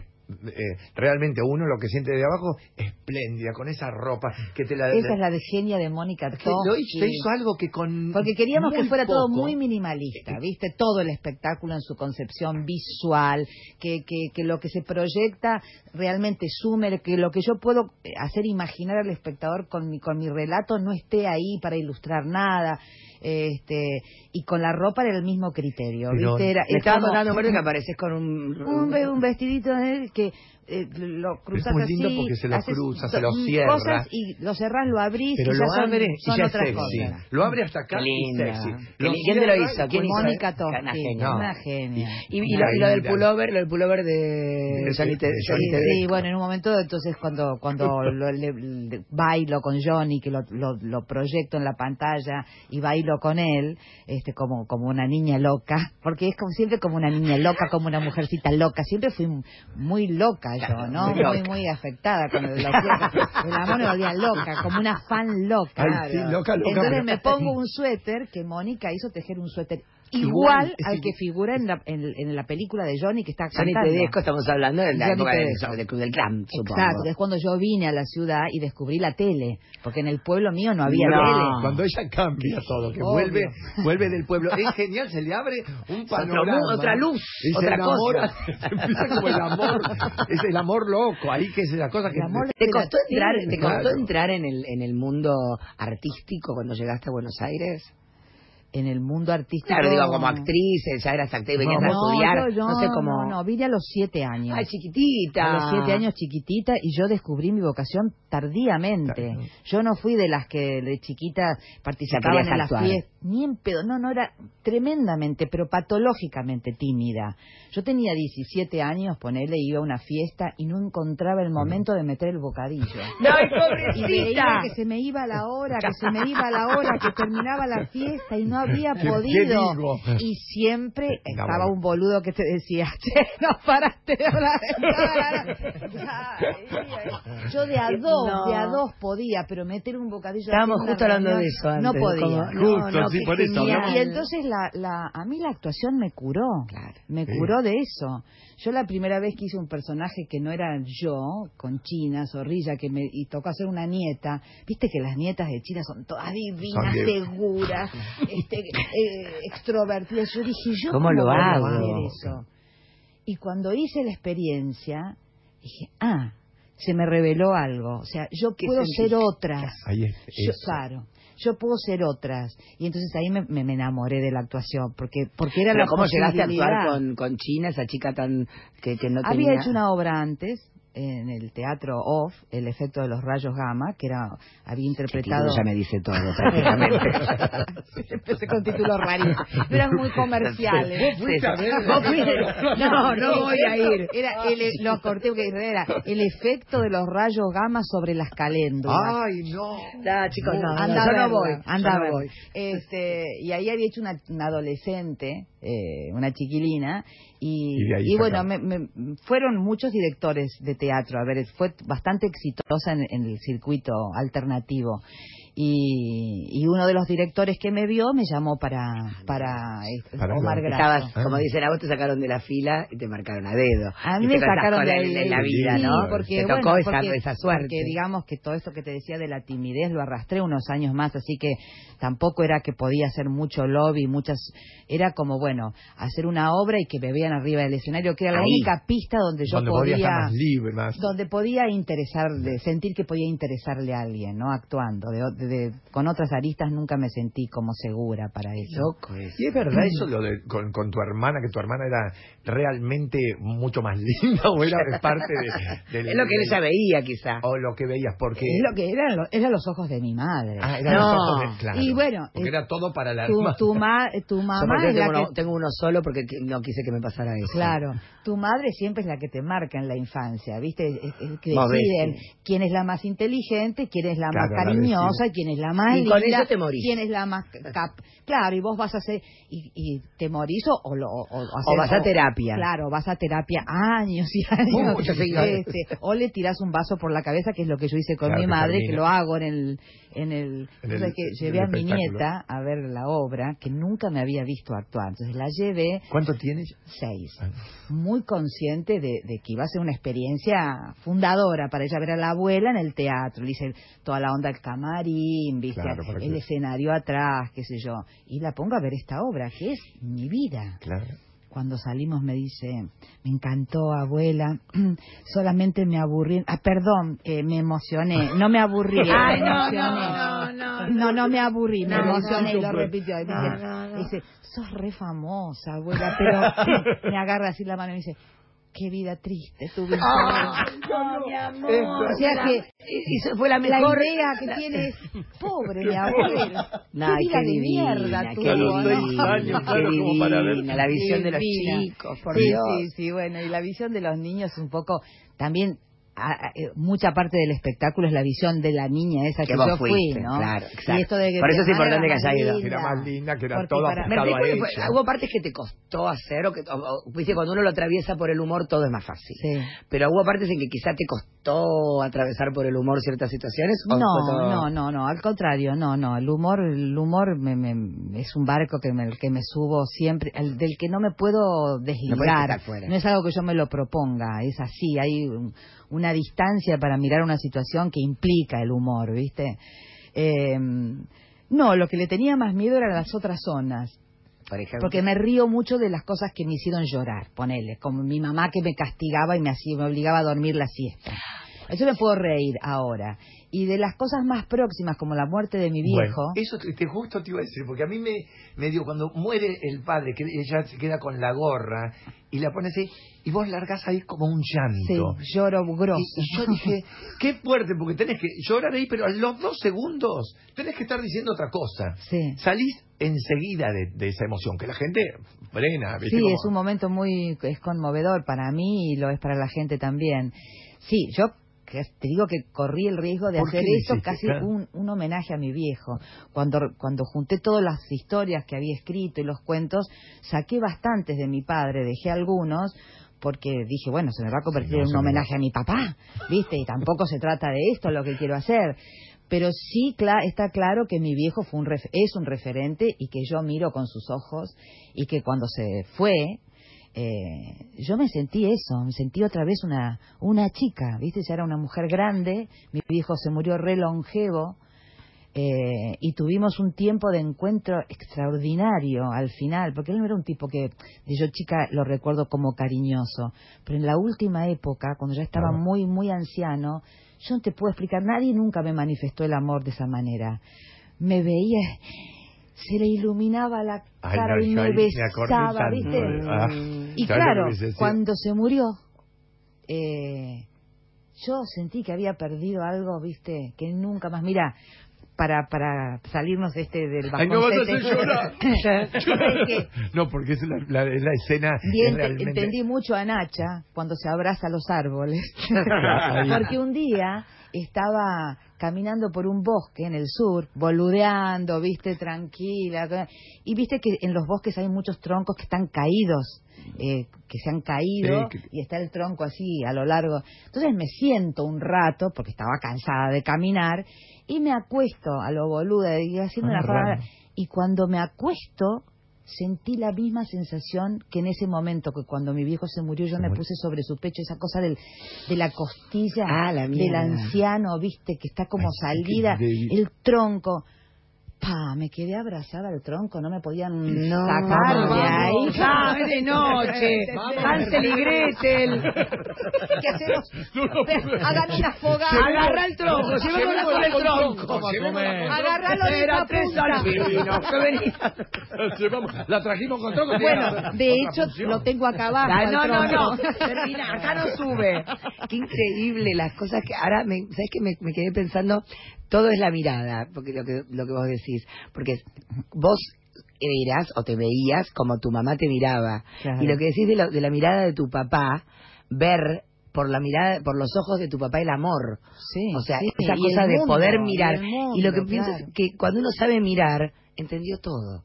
Speaker 3: eh, realmente uno lo que siente de abajo espléndida, con esa ropa que te la...
Speaker 2: Esa es la de genia de Mónica
Speaker 3: lo hizo, algo que con...
Speaker 2: Porque queríamos que fuera todo muy minimalista, ¿viste? Todo el espectáculo en su concepción visual, que, que, que lo que se proyecta realmente sume, que lo que yo puedo eh, hacer imaginar al espectador con mi, con mi relato no esté ahí para ilustrar nada. Este, y con la ropa era el mismo criterio,
Speaker 3: Pero
Speaker 2: ¿viste? Era,
Speaker 1: Me
Speaker 2: es
Speaker 1: estaba contando, Mario, que apareces con un...
Speaker 2: un, un vestidito de él que eh, lo cruzas
Speaker 3: muy lindo
Speaker 2: así,
Speaker 3: porque se lo
Speaker 2: haces
Speaker 3: cruza, se lo cierra.
Speaker 2: cosas y lo cerrás, lo abrís
Speaker 3: Pero
Speaker 2: y
Speaker 3: lo
Speaker 2: ya son,
Speaker 3: abre
Speaker 2: son
Speaker 3: y ya es
Speaker 2: otras
Speaker 3: sexy.
Speaker 2: cosas.
Speaker 3: Lo abre hasta acá y sexy. Lo
Speaker 1: ¿Quién te lo hizo?
Speaker 3: y
Speaker 1: ¿Quién hizo?
Speaker 2: Mónica
Speaker 1: Una
Speaker 2: Toschi,
Speaker 1: genia.
Speaker 3: No.
Speaker 2: una genia.
Speaker 1: Y, y lo, y lo del pullover, lo del pullover de Johnny,
Speaker 2: Sí, bueno, en un momento, entonces, cuando cuando lo- le- le- bailo con Johnny, que lo, lo, lo proyecto en la pantalla y bailo con él, este como como una niña loca, porque es como siempre como una niña loca, como una mujercita loca. Siempre fui muy loca yo, ¿no?
Speaker 1: Muy
Speaker 2: Muy, afectada con el, el amor me volvía loca, como una fan loca.
Speaker 3: Ay, sí, loca, loca,
Speaker 2: Entonces
Speaker 3: pero-
Speaker 2: me pongo un suéter que Mónica hizo tejer un suéter
Speaker 3: Igual,
Speaker 2: al que figura en la, en, en la película de Johnny que está
Speaker 1: Johnny
Speaker 2: cantando.
Speaker 1: Tedesco, estamos hablando de la
Speaker 2: Johnny
Speaker 1: época del,
Speaker 2: Tedesco.
Speaker 1: del Club del Clan, supongo.
Speaker 2: Exacto, es cuando yo vine a la ciudad y descubrí la tele, porque en el pueblo mío no había
Speaker 1: No.
Speaker 2: tele.
Speaker 3: Cuando ella cambia todo, que
Speaker 2: Obvio.
Speaker 3: vuelve vuelve del pueblo. Es genial, se le abre un panorama.
Speaker 1: otra luz,
Speaker 3: y se
Speaker 1: otra
Speaker 3: enamora, empieza como el amor, es el amor loco, ahí que es la cosa que...
Speaker 2: El amor
Speaker 1: ¿Te costó entrar, te costó
Speaker 3: Claro.
Speaker 1: entrar en el en el mundo artístico cuando llegaste a Buenos Aires?
Speaker 2: En el mundo artístico.
Speaker 1: Claro, digo, como actriz, ya eras actriz, venías a estudiar,
Speaker 2: yo-
Speaker 1: no sé cómo...
Speaker 2: No, no, vine a los siete años.
Speaker 1: Ay, chiquitita.
Speaker 2: A los siete años chiquitita y yo descubrí mi vocación tardíamente.
Speaker 3: Claro.
Speaker 2: Yo no fui de las que de chiquita participaban en las fiestas. Ni en pedo. No, no, era tremendamente, pero patológicamente tímida. Yo tenía 17 años, ponele, iba a una fiesta y no encontraba el momento de meter el bocadillo.
Speaker 1: ¡Ay,
Speaker 2: Y veía
Speaker 1: pobrecita!
Speaker 2: que se me iba la hora, que se me iba la hora, que terminaba la fiesta y no había
Speaker 3: ¿Qué- qué
Speaker 2: podido.
Speaker 3: digo?
Speaker 2: Y siempre
Speaker 3: No,
Speaker 2: estaba un boludo que te decía, che, no paraste de hablar. Yo de a dos,
Speaker 1: No.
Speaker 2: de a dos podía, pero meter un bocadillo.
Speaker 1: Estábamos justo hablando de eso antes.
Speaker 2: No podía.
Speaker 1: como-
Speaker 3: Justo, sí, por eso.
Speaker 2: Y entonces la, la, a mí la actuación me curó,
Speaker 1: Claro.
Speaker 2: me
Speaker 3: Sí.
Speaker 2: curó de eso. Yo la primera vez que hice un personaje que no era yo, con China, zorrilla, que me y tocó hacer una nieta, viste que las nietas de China son todas divinas,
Speaker 3: Son
Speaker 2: seguras, este, eh, extrovertidas. Yo dije, ¿yo
Speaker 1: ¿Cómo lo
Speaker 2: voy a
Speaker 1: hago?
Speaker 2: hacer eso? Y cuando hice la experiencia, dije, ah, se me reveló algo. O sea, yo
Speaker 1: ¿Qué
Speaker 2: puedo ser otras.
Speaker 3: Ahí es.
Speaker 2: Yo, claro, yo puedo ser otras. Y entonces ahí me, me, me enamoré de la actuación, porque porque era
Speaker 1: Pero
Speaker 2: la
Speaker 1: ¿cómo llegaste a actuar con, con China, esa chica tan que, que no
Speaker 2: Había
Speaker 1: tenía...
Speaker 2: hecho una obra antes en el teatro Off, El efecto de los rayos gamma, que era había interpretado...
Speaker 1: ya me dice todo, prácticamente.
Speaker 2: Empecé con títulos rarísimos. No eran muy comerciales.
Speaker 1: No, no voy a ir.
Speaker 2: Era el, lo corté porque era el efecto de los rayos gamma sobre las caléndulas.
Speaker 3: Ay, no.
Speaker 1: No, chicos, no, no,
Speaker 2: anda
Speaker 1: yo no voy.
Speaker 2: anda
Speaker 1: yo no voy.
Speaker 2: Este, y ahí había hecho una, una adolescente, eh, una chiquilina, y,
Speaker 3: Y
Speaker 2: bueno, me, me- fueron muchos directores de teatro, a ver, fue bastante exitosa en, en el circuito alternativo. Y, y uno de los directores que me vio me llamó para, para, eh,
Speaker 3: Para
Speaker 2: Omar Grasso.
Speaker 1: Estabas,
Speaker 3: Ah.
Speaker 1: como dicen, a vos te sacaron de la fila y te marcaron a dedo.
Speaker 2: A mí me sacaron de
Speaker 1: la-
Speaker 2: ahí.
Speaker 1: en la vida,
Speaker 2: Sí,
Speaker 1: ¿no?
Speaker 2: porque,
Speaker 1: te tocó
Speaker 2: bueno,
Speaker 1: esa,
Speaker 2: porque-
Speaker 1: esa suerte.
Speaker 2: Porque digamos que todo esto que te decía de la timidez lo arrastré unos años más, así que tampoco era que podía hacer mucho lobby, muchas... Era como, bueno, hacer una obra y que me vean arriba del escenario, que era la
Speaker 1: Ahí.
Speaker 2: única pista donde yo
Speaker 3: Donde
Speaker 2: podía...
Speaker 3: estar más libre, más.
Speaker 2: Donde podía interesarle, sentir que podía interesarle a alguien, ¿no? Actuando. De, de- de- con otras aristas nunca me sentí como segura para eso.
Speaker 3: Y es verdad eso lo de, con, con tu hermana, que tu hermana era realmente mucho más linda o era parte de, del-
Speaker 1: Es lo que
Speaker 3: del-
Speaker 1: ella veía, quizá.
Speaker 3: O lo que veías, porque...
Speaker 2: Es lo que eran, lo- eran los ojos de mi madre.
Speaker 3: Ah, eran
Speaker 1: No.
Speaker 3: los ojos de- claro.
Speaker 2: Y bueno,
Speaker 3: Porque
Speaker 2: eh,
Speaker 3: era todo para la
Speaker 2: tu,
Speaker 3: hermana.
Speaker 2: tu, ma- tu mamá
Speaker 1: porque
Speaker 2: es la
Speaker 1: tengo,
Speaker 2: que
Speaker 1: uno, tengo uno solo porque no quise que me pasara eso.
Speaker 2: Claro, tu madre siempre es la que te marca en la infancia, ¿viste? Es, es que deciden quién es la más inteligente, quién es la
Speaker 3: Claro,
Speaker 2: más cariñosa. Quién es la más
Speaker 1: Y con
Speaker 2: linda,
Speaker 1: eso te morís.
Speaker 2: quién es la más cap. Claro, y vos vas a hacer y, y te morís o, o, lo- o- o
Speaker 1: vas a terapia.
Speaker 2: Claro, vas a terapia años y años. Este, o le tirás un vaso por la cabeza, que es lo que yo hice con
Speaker 3: Claro,
Speaker 2: mi
Speaker 3: que
Speaker 2: madre,
Speaker 3: termina.
Speaker 2: que lo hago en el en el,
Speaker 3: En
Speaker 2: o sea,
Speaker 3: el-
Speaker 2: que llevé a mi nieta a ver la obra que nunca me había visto actuar. Entonces la llevé
Speaker 3: ¿Cuánto tienes?
Speaker 2: seis
Speaker 3: Ah.
Speaker 2: muy consciente de, de que iba a ser una experiencia fundadora para ella ver a la abuela en el teatro. Le hice toda la onda del camarín, ¿viste?
Speaker 3: Claro,
Speaker 2: el
Speaker 3: que-
Speaker 2: escenario atrás, qué sé yo. Y la pongo a ver esta obra, que es mi vida.
Speaker 3: Claro.
Speaker 2: Cuando salimos me dice, me encantó, abuela, solamente me aburrí. Ah, perdón, eh, me emocioné. No me aburrí,
Speaker 1: Ay,
Speaker 2: me
Speaker 1: no,
Speaker 2: emocioné.
Speaker 1: no, no,
Speaker 2: No, no me aburrí, me
Speaker 1: No, no,
Speaker 2: emocioné y lo
Speaker 3: no,
Speaker 2: repitió. Y
Speaker 1: no,
Speaker 2: dice,
Speaker 1: no, no.
Speaker 2: dice, sos re famosa, abuela, pero me agarra así la mano y me dice, qué vida triste tuviste.
Speaker 1: No, mi amor.
Speaker 2: O sea que
Speaker 1: fue la
Speaker 2: la
Speaker 1: mejor
Speaker 2: idea que tiene es, pobre mi abuela,
Speaker 1: No,
Speaker 2: qué vida
Speaker 1: qué
Speaker 2: de mierda tuvo,
Speaker 3: A los
Speaker 2: ¿no?
Speaker 3: seis años,
Speaker 1: Qué
Speaker 3: claro, como para ver.
Speaker 1: divina, la visión de los chicos, por
Speaker 2: sí,
Speaker 1: Dios.
Speaker 2: Sí, sí, bueno, y la visión de los niños un poco también a- a- eh, mucha parte del espectáculo es la visión de la niña esa que, yo fui, ¿no?
Speaker 1: claro, exacto.
Speaker 2: Y esto de que
Speaker 1: Por eso es importante que haya ido.
Speaker 3: Que era más linda, que era todo
Speaker 2: para-
Speaker 3: a
Speaker 1: hubo partes que te costó hacer o que o- o- viste cuando uno lo atraviesa por el humor todo es más fácil.
Speaker 2: Sí.
Speaker 1: Pero hubo partes en que quizá te costó atravesar por el humor ciertas situaciones. ¿o
Speaker 2: No,
Speaker 1: todo-
Speaker 2: no, no, no, al contrario, no, no, el humor, el humor me, me- es un barco que me, que me subo siempre, el del que no me puedo desligar,
Speaker 1: fuera.
Speaker 2: no es algo que yo me lo proponga, es así, hay un- una distancia para mirar una situación que implica el humor, ¿viste? Eh, no, lo que le tenía más miedo eran las otras zonas, Porque me río mucho de las cosas que me hicieron llorar, ponele, como mi mamá que me castigaba y me hacía, me obligaba a dormir la siesta. Eso me puedo reír ahora. Y de las cosas más próximas, como la muerte de mi viejo.
Speaker 3: Bueno, eso te, te- justo te iba a decir, porque a mí me, me dio, cuando muere el padre, que ella se queda con la gorra y la pone así, y vos largás ahí como un
Speaker 2: sí,
Speaker 3: llanto.
Speaker 2: lloro grosso.
Speaker 3: Y, y yo dije, qué fuerte, porque tenés que llorar ahí, pero a los dos segundos tenés que estar diciendo otra cosa.
Speaker 2: Sí.
Speaker 3: Salís enseguida de, de esa emoción, que la gente frena. ¿viste?
Speaker 2: Sí,
Speaker 3: Como-
Speaker 2: es un momento muy es conmovedor para mí y lo es para la gente también. Sí, yo te digo que corrí el riesgo de
Speaker 3: ¿Por
Speaker 2: hacer
Speaker 3: hiciste?
Speaker 2: casi un, un homenaje a mi viejo. Cuando, cuando junté todas las historias que había escrito y los cuentos, saqué bastantes de mi padre, dejé algunos porque dije, bueno, se me va a convertir
Speaker 3: Sí, no,
Speaker 2: en un
Speaker 3: me
Speaker 2: homenaje a mi papá, ¿viste? Y tampoco se trata de esto lo que quiero hacer. Pero sí cla- está claro que mi viejo fue un ref- es un referente y que yo miro con sus ojos y que cuando se fue, eh, yo me sentí eso, me sentí otra vez una, una chica, ¿viste? Ya era una mujer grande, mi viejo se murió re longevo eh, y tuvimos un tiempo de encuentro extraordinario al final, porque él no era un tipo que yo chica lo recuerdo como cariñoso, pero en la última época, cuando ya estaba muy, muy anciano, yo no te puedo explicar, nadie nunca me manifestó el amor de esa manera. Me veía, se le iluminaba la
Speaker 3: Ay,
Speaker 2: cara
Speaker 3: no,
Speaker 2: y me besaba, ¿viste?
Speaker 3: ah,
Speaker 2: Y
Speaker 3: ¿sabes lo
Speaker 2: claro, cuando se murió, eh, yo sentí que había perdido algo, viste, que nunca más. Mira, para para salirnos este del
Speaker 3: Ay, no vas a hacer llorar. No, porque es la, la, es la escena.
Speaker 2: Bien,
Speaker 3: es realmente...
Speaker 2: entendí mucho a Nacha cuando se abraza a los árboles. Porque un día estaba caminando por un bosque en el sur, boludeando, viste, tranquila. Y viste que en los bosques hay muchos troncos que están caídos, eh, que se han caído,
Speaker 3: Sí, que-
Speaker 2: y está el tronco así a lo largo. Entonces me siento un rato, porque estaba cansada de caminar, y me acuesto a lo boluda, y haciendo
Speaker 3: Ah,
Speaker 2: una
Speaker 3: raro.
Speaker 2: Y cuando me acuesto, sentí la misma sensación que en ese momento, que cuando mi viejo se murió, yo me puse sobre su pecho, esa cosa del, de la costilla
Speaker 1: Ah, la
Speaker 2: del anciano, viste, que está como
Speaker 3: Ay,
Speaker 2: salida, el tronco. Pa, me quedé abrazada al tronco, no me podían
Speaker 1: No.
Speaker 2: sacar de ahí.
Speaker 1: es de noche. Hansel y Gretel.
Speaker 2: ¿Qué hacemos?
Speaker 3: No.
Speaker 2: Hagan una fogata.
Speaker 1: Agarra el tronco, llevémosla con el tronco.
Speaker 3: Vamos a comer.
Speaker 2: Agárralo de
Speaker 1: tres
Speaker 2: punta.
Speaker 3: la trajimos con tronco.
Speaker 2: Bueno, de hecho, lo tengo acá abajo.
Speaker 1: Ah, no, no, no. Termina, acá no sube. Qué increíble las cosas que ahora, me, ¿sabes qué? Me, me quedé pensando, todo es la mirada, porque lo que, lo que vos decís. Porque vos eras o te veías como tu mamá te miraba.
Speaker 2: Claro.
Speaker 1: Y lo que decís de, lo- de la mirada de tu papá, ver por la mirada, por los ojos de tu papá el amor.
Speaker 2: Sí,
Speaker 1: O sea,
Speaker 2: sí,
Speaker 1: esa cosa de
Speaker 2: mundo,
Speaker 1: poder mirar.
Speaker 2: mundo,
Speaker 1: y lo que pienso
Speaker 2: claro.
Speaker 1: es que cuando uno sabe mirar, entendió todo.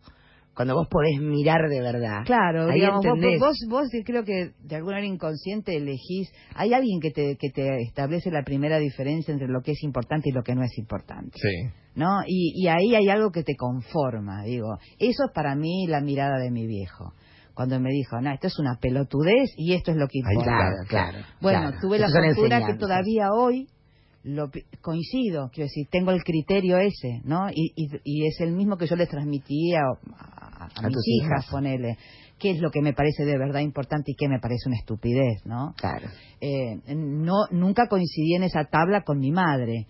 Speaker 1: Cuando vos podés mirar de verdad.
Speaker 2: Claro,
Speaker 1: Ahí
Speaker 2: digamos, vos,
Speaker 1: entendés.
Speaker 2: vos, vos creo que de alguna manera inconsciente elegís, hay alguien que te, que te establece la primera diferencia entre lo que es importante y lo que no es importante,
Speaker 3: Sí.
Speaker 2: ¿no? Y, y ahí hay algo que te conforma, digo, eso es para mí la mirada de mi viejo, cuando me dijo, no, esto es una pelotudez y esto es lo que importa.
Speaker 1: Claro, claro.
Speaker 2: Bueno,
Speaker 1: claro.
Speaker 2: tuve la fortuna que todavía hoy lo coincido, quiero decir, tengo el criterio ese, ¿no? Y, y, y es el mismo que yo les transmitía a, a- mis hijas,
Speaker 1: hijas.
Speaker 2: ponele, qué es lo que me parece de verdad importante y qué me parece una estupidez, ¿no?
Speaker 1: Claro.
Speaker 2: Eh, no nunca coincidí en esa tabla con mi madre.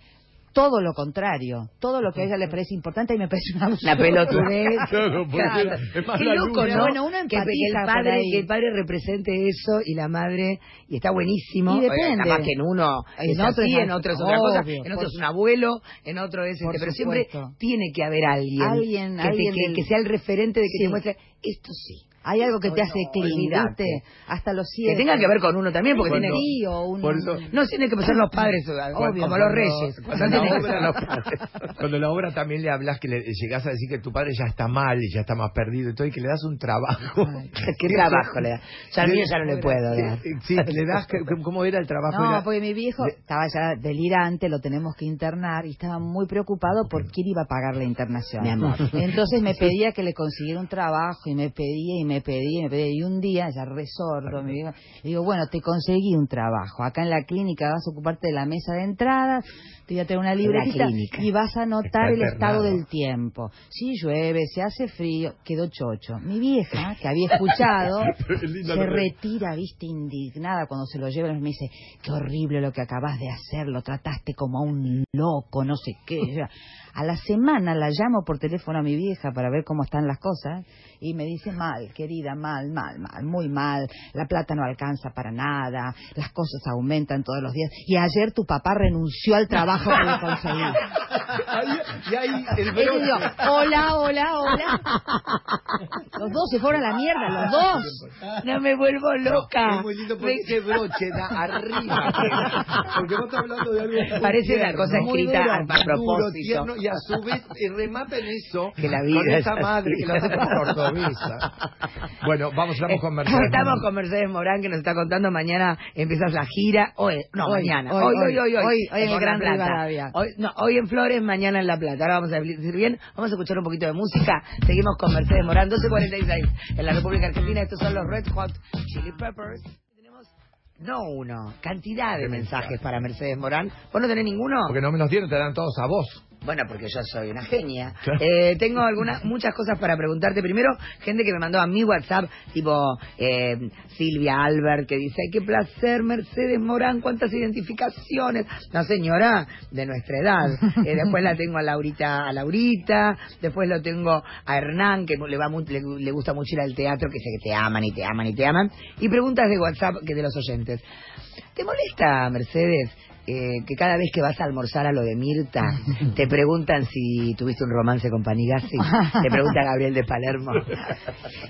Speaker 2: Todo lo contrario, todo lo que a ella le parece importante y me parece una
Speaker 1: La pelotudez.
Speaker 3: Claro, porque
Speaker 1: Claro.
Speaker 3: es más
Speaker 1: Qué
Speaker 3: la
Speaker 1: loco. ¿no?
Speaker 2: Bueno, uno
Speaker 1: que, que el padre, que el padre represente eso y la madre, y está buenísimo.
Speaker 2: Y depende.
Speaker 1: Capaz que en uno
Speaker 2: En
Speaker 1: es
Speaker 2: otro
Speaker 1: así,
Speaker 2: es
Speaker 1: en otro es otra cosa, en otro es un abuelo, en otro es este, pero siempre tiene que haber alguien,
Speaker 2: Alguien-
Speaker 1: que, te-
Speaker 2: alguien
Speaker 1: que,
Speaker 2: del-
Speaker 1: que sea el referente de que
Speaker 2: Sí.
Speaker 1: te muestre, esto sí.
Speaker 2: Hay algo que te hace clic. ¿viste? Hasta los
Speaker 1: Que
Speaker 2: siete.
Speaker 1: tenga que ver con uno también, porque
Speaker 3: Cuando-
Speaker 1: tiene...
Speaker 2: Un...
Speaker 3: por eso-
Speaker 1: No tiene que ser los padres,
Speaker 2: Obvio,
Speaker 1: como los reyes.
Speaker 3: Cuando la,
Speaker 1: que
Speaker 3: obra,
Speaker 1: los padres.
Speaker 3: cuando la obra también le hablas que le llegás a decir que tu padre ya está mal y ya está más perdido y todo y que le das un trabajo.
Speaker 2: Ay,
Speaker 1: ¿Qué trabajo le da? Ya al mío ya no le puedo dar.
Speaker 3: Sí, le das, que- que- ¿cómo era el trabajo?
Speaker 2: No,
Speaker 3: Era-
Speaker 2: porque mi viejo estaba ya delirante, lo tenemos que internar y estaba muy preocupado por quién iba a pagar la internación.
Speaker 1: Mi amor.
Speaker 2: Entonces me pedía que le consiguiera un trabajo y me pedía y me pedía y me pedía. Y un día, ya resordo, me dijo, le digo, bueno, te conseguí un trabajo. Acá en la clínica vas a ocuparte de la mesa de entrada, te voy a tener una libretita y vas a anotar el estado del tiempo. Si llueve, se hace frío, quedó chocho. Mi vieja, que había escuchado, se retira, viste, indignada cuando se lo llevan y me dice, qué horrible lo que acabas de hacer, lo trataste como a un loco, no sé qué. A la semana la llamo por teléfono a mi vieja para ver cómo están las cosas y me dice, mal, querida, mal, mal, mal, muy mal, la plata no alcanza para nada, las cosas aumentan todos los días y ayer tu papá renunció al trabajo que le conseguí.
Speaker 3: Y ahí el broche.
Speaker 2: hola, hola, hola. Los dos se fueron a la mierda, los dos.
Speaker 1: No me vuelvo loca.
Speaker 3: Es muy lindo porque ese broche da arriba. Porque vos estás hablando de algo
Speaker 1: Parece una
Speaker 3: tierno,
Speaker 1: cosa
Speaker 3: muy
Speaker 1: escrita
Speaker 3: duro,
Speaker 1: a-
Speaker 3: duro,
Speaker 1: propósito.
Speaker 3: tierno, y a su vez eh, remata en eso
Speaker 1: Que la vida
Speaker 3: con
Speaker 1: es
Speaker 3: esa madre que lo hace Bueno, vamos, estamos con Mercedes.
Speaker 1: Estamos con Mercedes Morán que nos está contando mañana empiezas la gira. Hoy, no,
Speaker 2: Hoy,
Speaker 1: mañana.
Speaker 2: hoy,
Speaker 1: Hoy, hoy,
Speaker 2: hoy,
Speaker 1: hoy. Hoy,
Speaker 2: hoy, hoy en
Speaker 1: Por
Speaker 2: Gran
Speaker 1: La Plata. Hoy, no, hoy en Flores, mañana en La Plata. Ahora vamos a decir bien. Vamos a escuchar un poquito de música. Seguimos con Mercedes Morán, 12.46 en la República Argentina. Estos son los Red Hot Chili Peppers. Tenemos, no uno, cantidad de mensajes. para Mercedes Morán. ¿Vos no tenés ninguno?
Speaker 3: Porque no me los dieron, te dan todos a vos.
Speaker 1: Bueno, porque yo soy una genia. Eh, tengo algunas, muchas cosas para preguntarte. Primero, gente que me mandó a mi WhatsApp, tipo eh, Silvia Albert, que dice, ay, qué placer, Mercedes Morán, cuántas identificaciones. No, señora, de nuestra edad. Eh, después la tengo a Laurita, a Laurita, después lo tengo a Hernán, que le, va mu- le, le gusta mucho ir al teatro, que sé que te aman y te aman y te aman. Y preguntas de WhatsApp que de los oyentes. ¿Te molesta, Mercedes, eh, que cada vez que vas a almorzar a lo de Mirta, te preguntan si tuviste un romance con Panigasi? Te pregunta Gabriel de Palermo.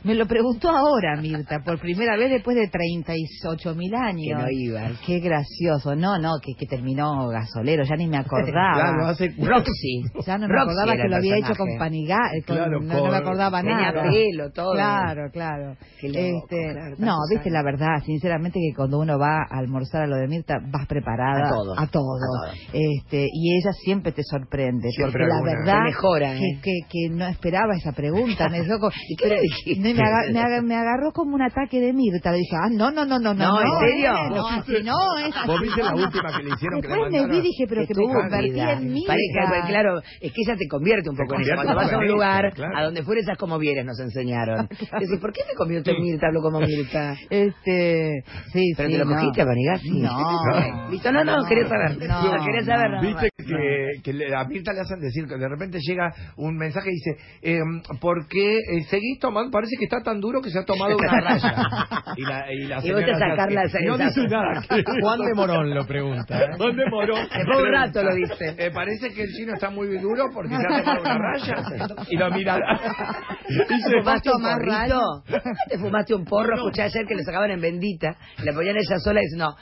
Speaker 2: Me lo preguntó ahora, Mirta, por primera vez después de 38 mil años.
Speaker 1: Que no ibas.
Speaker 2: Qué gracioso. No, no, que, que terminó gasolero, ya ni me acordaba.
Speaker 3: Claro, hace
Speaker 1: Roxy.
Speaker 2: Ya no me
Speaker 1: Roxy
Speaker 2: acordaba que lo había hecho con eh, con-
Speaker 3: Claro,
Speaker 2: no, no me acordaba
Speaker 1: Tenía
Speaker 2: nada.
Speaker 1: pelo, todo.
Speaker 2: Claro, claro. Este,
Speaker 1: claro,
Speaker 2: no, viste,
Speaker 1: años.
Speaker 2: la verdad, sinceramente que cuando uno va a almorzar a lo de Mirta, vas preparada
Speaker 1: A todo.
Speaker 2: A todo.
Speaker 1: A todo.
Speaker 2: Este, y ella siempre te sorprende,
Speaker 3: Siempre
Speaker 2: porque la
Speaker 3: alguna.
Speaker 2: verdad
Speaker 1: Se mejora,
Speaker 2: que,
Speaker 1: ¿eh?
Speaker 2: que, que no esperaba esa pregunta, me dejó co-
Speaker 1: ¿Y qué le dijiste?
Speaker 2: me, me aga- me aga- me agarró como un ataque de Mirta, le dije, ah, no, no, no, no, no,
Speaker 1: No, ¿en serio?
Speaker 2: eh, No, así no, es así
Speaker 3: ¿Vos viste la
Speaker 2: no.
Speaker 3: última que le hicieron que le
Speaker 2: Después me vi dije, pero que me convertí en Mirta.
Speaker 1: Pues, claro, es que ella te convierte un poco en eso. Cuando vas a un lugar, a donde fueres, haz como vieres, nos enseñaron. Decís, ¿por qué me convierto en Mirta? Hablo como Mirta.
Speaker 2: Este, sí,
Speaker 1: ¿Pero
Speaker 2: sí,
Speaker 1: te lo
Speaker 2: no.
Speaker 1: cogiste a Panigasi?
Speaker 2: No.
Speaker 1: Listo, no, no, quería saber.
Speaker 2: No,
Speaker 1: quería saber
Speaker 2: no.
Speaker 3: Viste que, que le- a Mirta le hacen decir que de repente llega un mensaje y dice, eh, ¿por qué eh, seguís tomando? Parece que está tan duro que se ha tomado una raya. Y, la, y, la
Speaker 1: Y vos te sacás la
Speaker 3: No dice nada.
Speaker 4: Juan de Morón lo pregunta. ¿eh?
Speaker 3: Juan de Morón.
Speaker 1: Después de un rato lo dice.
Speaker 3: Eh, parece que el chino está muy duro porque se ha tomado una raya. Y lo mira.
Speaker 1: ¿Te
Speaker 3: Dice,
Speaker 1: fumaste un porrito? ¿Te fumaste un porro? Escuché ayer que lo sacaban en Bendita, le ponían ella sola y dice, no,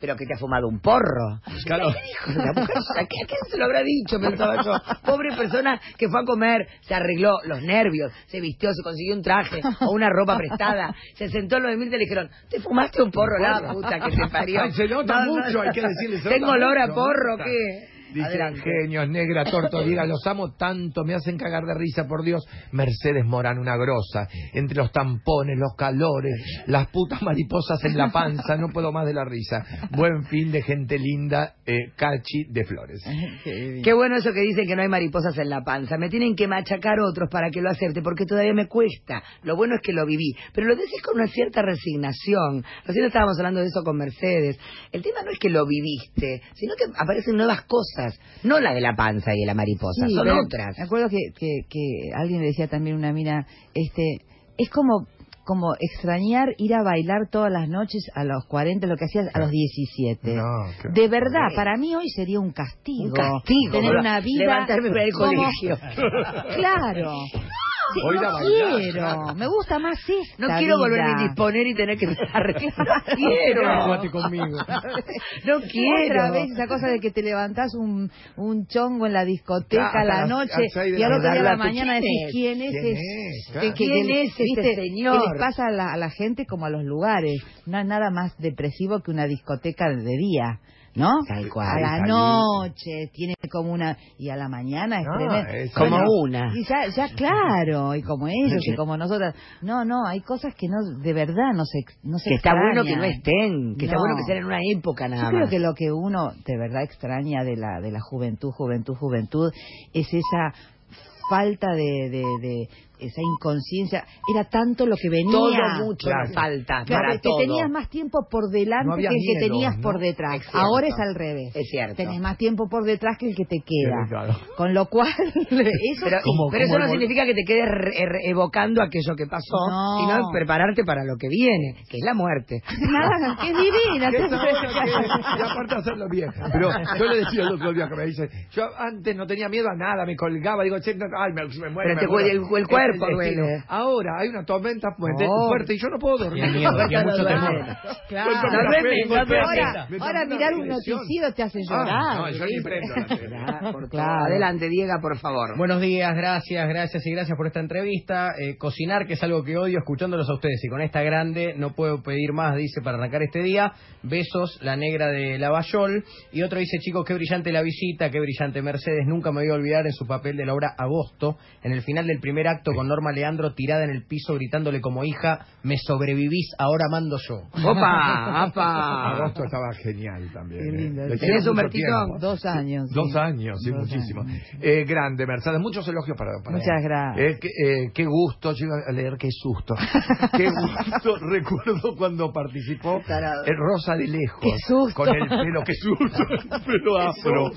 Speaker 1: pero que te ha fumado un porro.
Speaker 3: Claro.
Speaker 1: ¿Qué dijo la mujer? ¿A qué- quién se lo habrá dicho? Pensaba yo. Pobre persona que fue a comer, se arregló los nervios, se vistió, se consiguió un traje o una ropa prestada, se sentó en lo de Mirta y le dijeron, ¿te fumaste un porro? La puta que te parió.
Speaker 3: Ay, se nota mucho, hay que decirle, se
Speaker 1: ¿Tengo olor a porro qué? Adelante.
Speaker 3: genios, negra, torto, diga, los amo tanto, me hacen cagar de risa, por Dios. Mercedes Morán, una grosa, entre los tampones, los calores, las putas mariposas en la panza, no puedo más de la risa. Buen fin de gente linda, eh, Cachi de Flores.
Speaker 1: Qué bueno eso que dicen que no hay mariposas en la panza. Me tienen que machacar otros para que lo acepte, porque todavía me cuesta. Lo bueno es que lo viví. Pero lo decís con una cierta resignación. Recién estábamos hablando de eso con Mercedes. El tema no es que lo viviste, sino que aparecen nuevas cosas. No la de la panza y de la mariposa,
Speaker 2: Sí,
Speaker 1: son otras.
Speaker 2: Me acuerdo que, que, que alguien le decía también una mina, este, es como como extrañar ir a bailar todas las noches a los 40, lo que hacías a los 17.
Speaker 3: No, qué-
Speaker 2: De verdad, para mí hoy sería un castigo.
Speaker 1: Un castigo,
Speaker 2: Tener
Speaker 1: ¿verdad?
Speaker 2: una vida.
Speaker 1: Levantarme para
Speaker 2: como-
Speaker 1: colegio.
Speaker 2: Claro. Sí, no quiero. Me gusta más esta
Speaker 1: No quiero volverme a
Speaker 2: vida.
Speaker 1: indisponer y tener que. No quiero.
Speaker 4: Conmigo.
Speaker 1: No
Speaker 2: Otra
Speaker 1: quiero.
Speaker 2: vez esa cosa de que te levantás un, un chongo en la discoteca a la noche y al otro día de la
Speaker 1: mañana.
Speaker 2: mañana
Speaker 1: ¿Quién
Speaker 2: decís
Speaker 1: es?
Speaker 2: quién es,
Speaker 3: ¿Quién
Speaker 2: es-
Speaker 3: es?
Speaker 2: que-
Speaker 3: Claro.
Speaker 2: que-
Speaker 1: ¿Quién
Speaker 2: que-
Speaker 1: es este
Speaker 2: viste,
Speaker 1: señor?
Speaker 2: Que les pasa a la, a la gente como a los lugares. No hay nada más depresivo que una discoteca de día. ¿No?
Speaker 1: Tal cual.
Speaker 2: A la noche tiene como una y a la mañana es
Speaker 3: No, es-
Speaker 1: Como
Speaker 3: Bueno,
Speaker 1: una.
Speaker 2: Y ya, ya claro, y como ellos y como nosotras. No, no, hay cosas que no de verdad no se no se
Speaker 1: Que está bueno que no estén, que está
Speaker 2: No.
Speaker 1: bueno que sean en una época nada
Speaker 2: Yo creo
Speaker 1: más.
Speaker 2: que lo que uno de verdad extraña de la de la juventud, juventud, juventud es esa falta de, de, de esa inconsciencia. Era tanto lo que venía.
Speaker 1: Todo mucho
Speaker 3: Claro.
Speaker 1: nos falta
Speaker 2: Claro,
Speaker 1: para
Speaker 2: que
Speaker 1: todo.
Speaker 2: tenías más tiempo por delante
Speaker 3: No
Speaker 2: que el que tenías
Speaker 3: ¿no?
Speaker 2: por detrás.
Speaker 1: Es.
Speaker 2: Ahora es al revés.
Speaker 1: Es cierto.
Speaker 2: Tenés más tiempo por detrás que el que te queda.
Speaker 3: Claro.
Speaker 2: Con lo cual, eso
Speaker 1: Pero,
Speaker 2: sí.
Speaker 3: Como-
Speaker 1: pero eso no significa que te quedes re- re- evocando aquello que pasó,
Speaker 2: No.
Speaker 1: sino prepararte para lo que viene, que es la muerte.
Speaker 2: Nada, que es divina.
Speaker 3: ¿Qué
Speaker 2: te-
Speaker 3: es ahora que- y aparte hacerlo bien. Pero yo le decía el otro día que me dice, yo antes no tenía miedo a nada, me colgaba, digo, che, no, ay, me, me muero.
Speaker 1: Pero
Speaker 3: me
Speaker 1: te
Speaker 3: muero.
Speaker 1: el- el
Speaker 3: Destino. Ahora hay una tormenta fuerte,
Speaker 2: Oh.
Speaker 3: fuerte y yo no puedo dormir.
Speaker 4: Miedo, mucho temor.
Speaker 2: Claro. Ahora, mirar un noticiero te hace
Speaker 3: Ah,
Speaker 2: llorar.
Speaker 3: no, yo ni prendo la tele.
Speaker 1: Por
Speaker 2: Claro.
Speaker 1: favor. Adelante, Diego, por favor.
Speaker 4: Buenos días, gracias, gracias y gracias por esta entrevista. Eh, cocinar, que es algo que odio, escuchándolos a ustedes y con esta grande no puedo pedir más, dice, para arrancar este día. Besos, la negra de Lavallol. Y otro dice, chicos, qué brillante la visita, qué brillante Mercedes. Nunca me voy a olvidar en su papel de la obra Agosto, en el final del primer acto con Norma Leandro tirada en el piso gritándole como hija, me sobrevivís, ahora mando yo.
Speaker 1: Opa, opa.
Speaker 3: Agosto estaba genial también.
Speaker 2: Qué lindo.
Speaker 3: ¿eh?
Speaker 1: ¿Tenés un.
Speaker 2: Dos años. sí.
Speaker 3: Dos años, sí,
Speaker 2: Dos
Speaker 3: muchísimo.
Speaker 2: años.
Speaker 3: Eh, grande, Mercedes. Muchos elogios para, para
Speaker 2: Muchas gracias.
Speaker 3: Eh, qué, eh, qué gusto, yo iba a leer qué susto. qué gusto. Recuerdo cuando participó Rosa de Lejos.
Speaker 2: Qué susto.
Speaker 3: Con el pelo, qué susto, el pelo afro.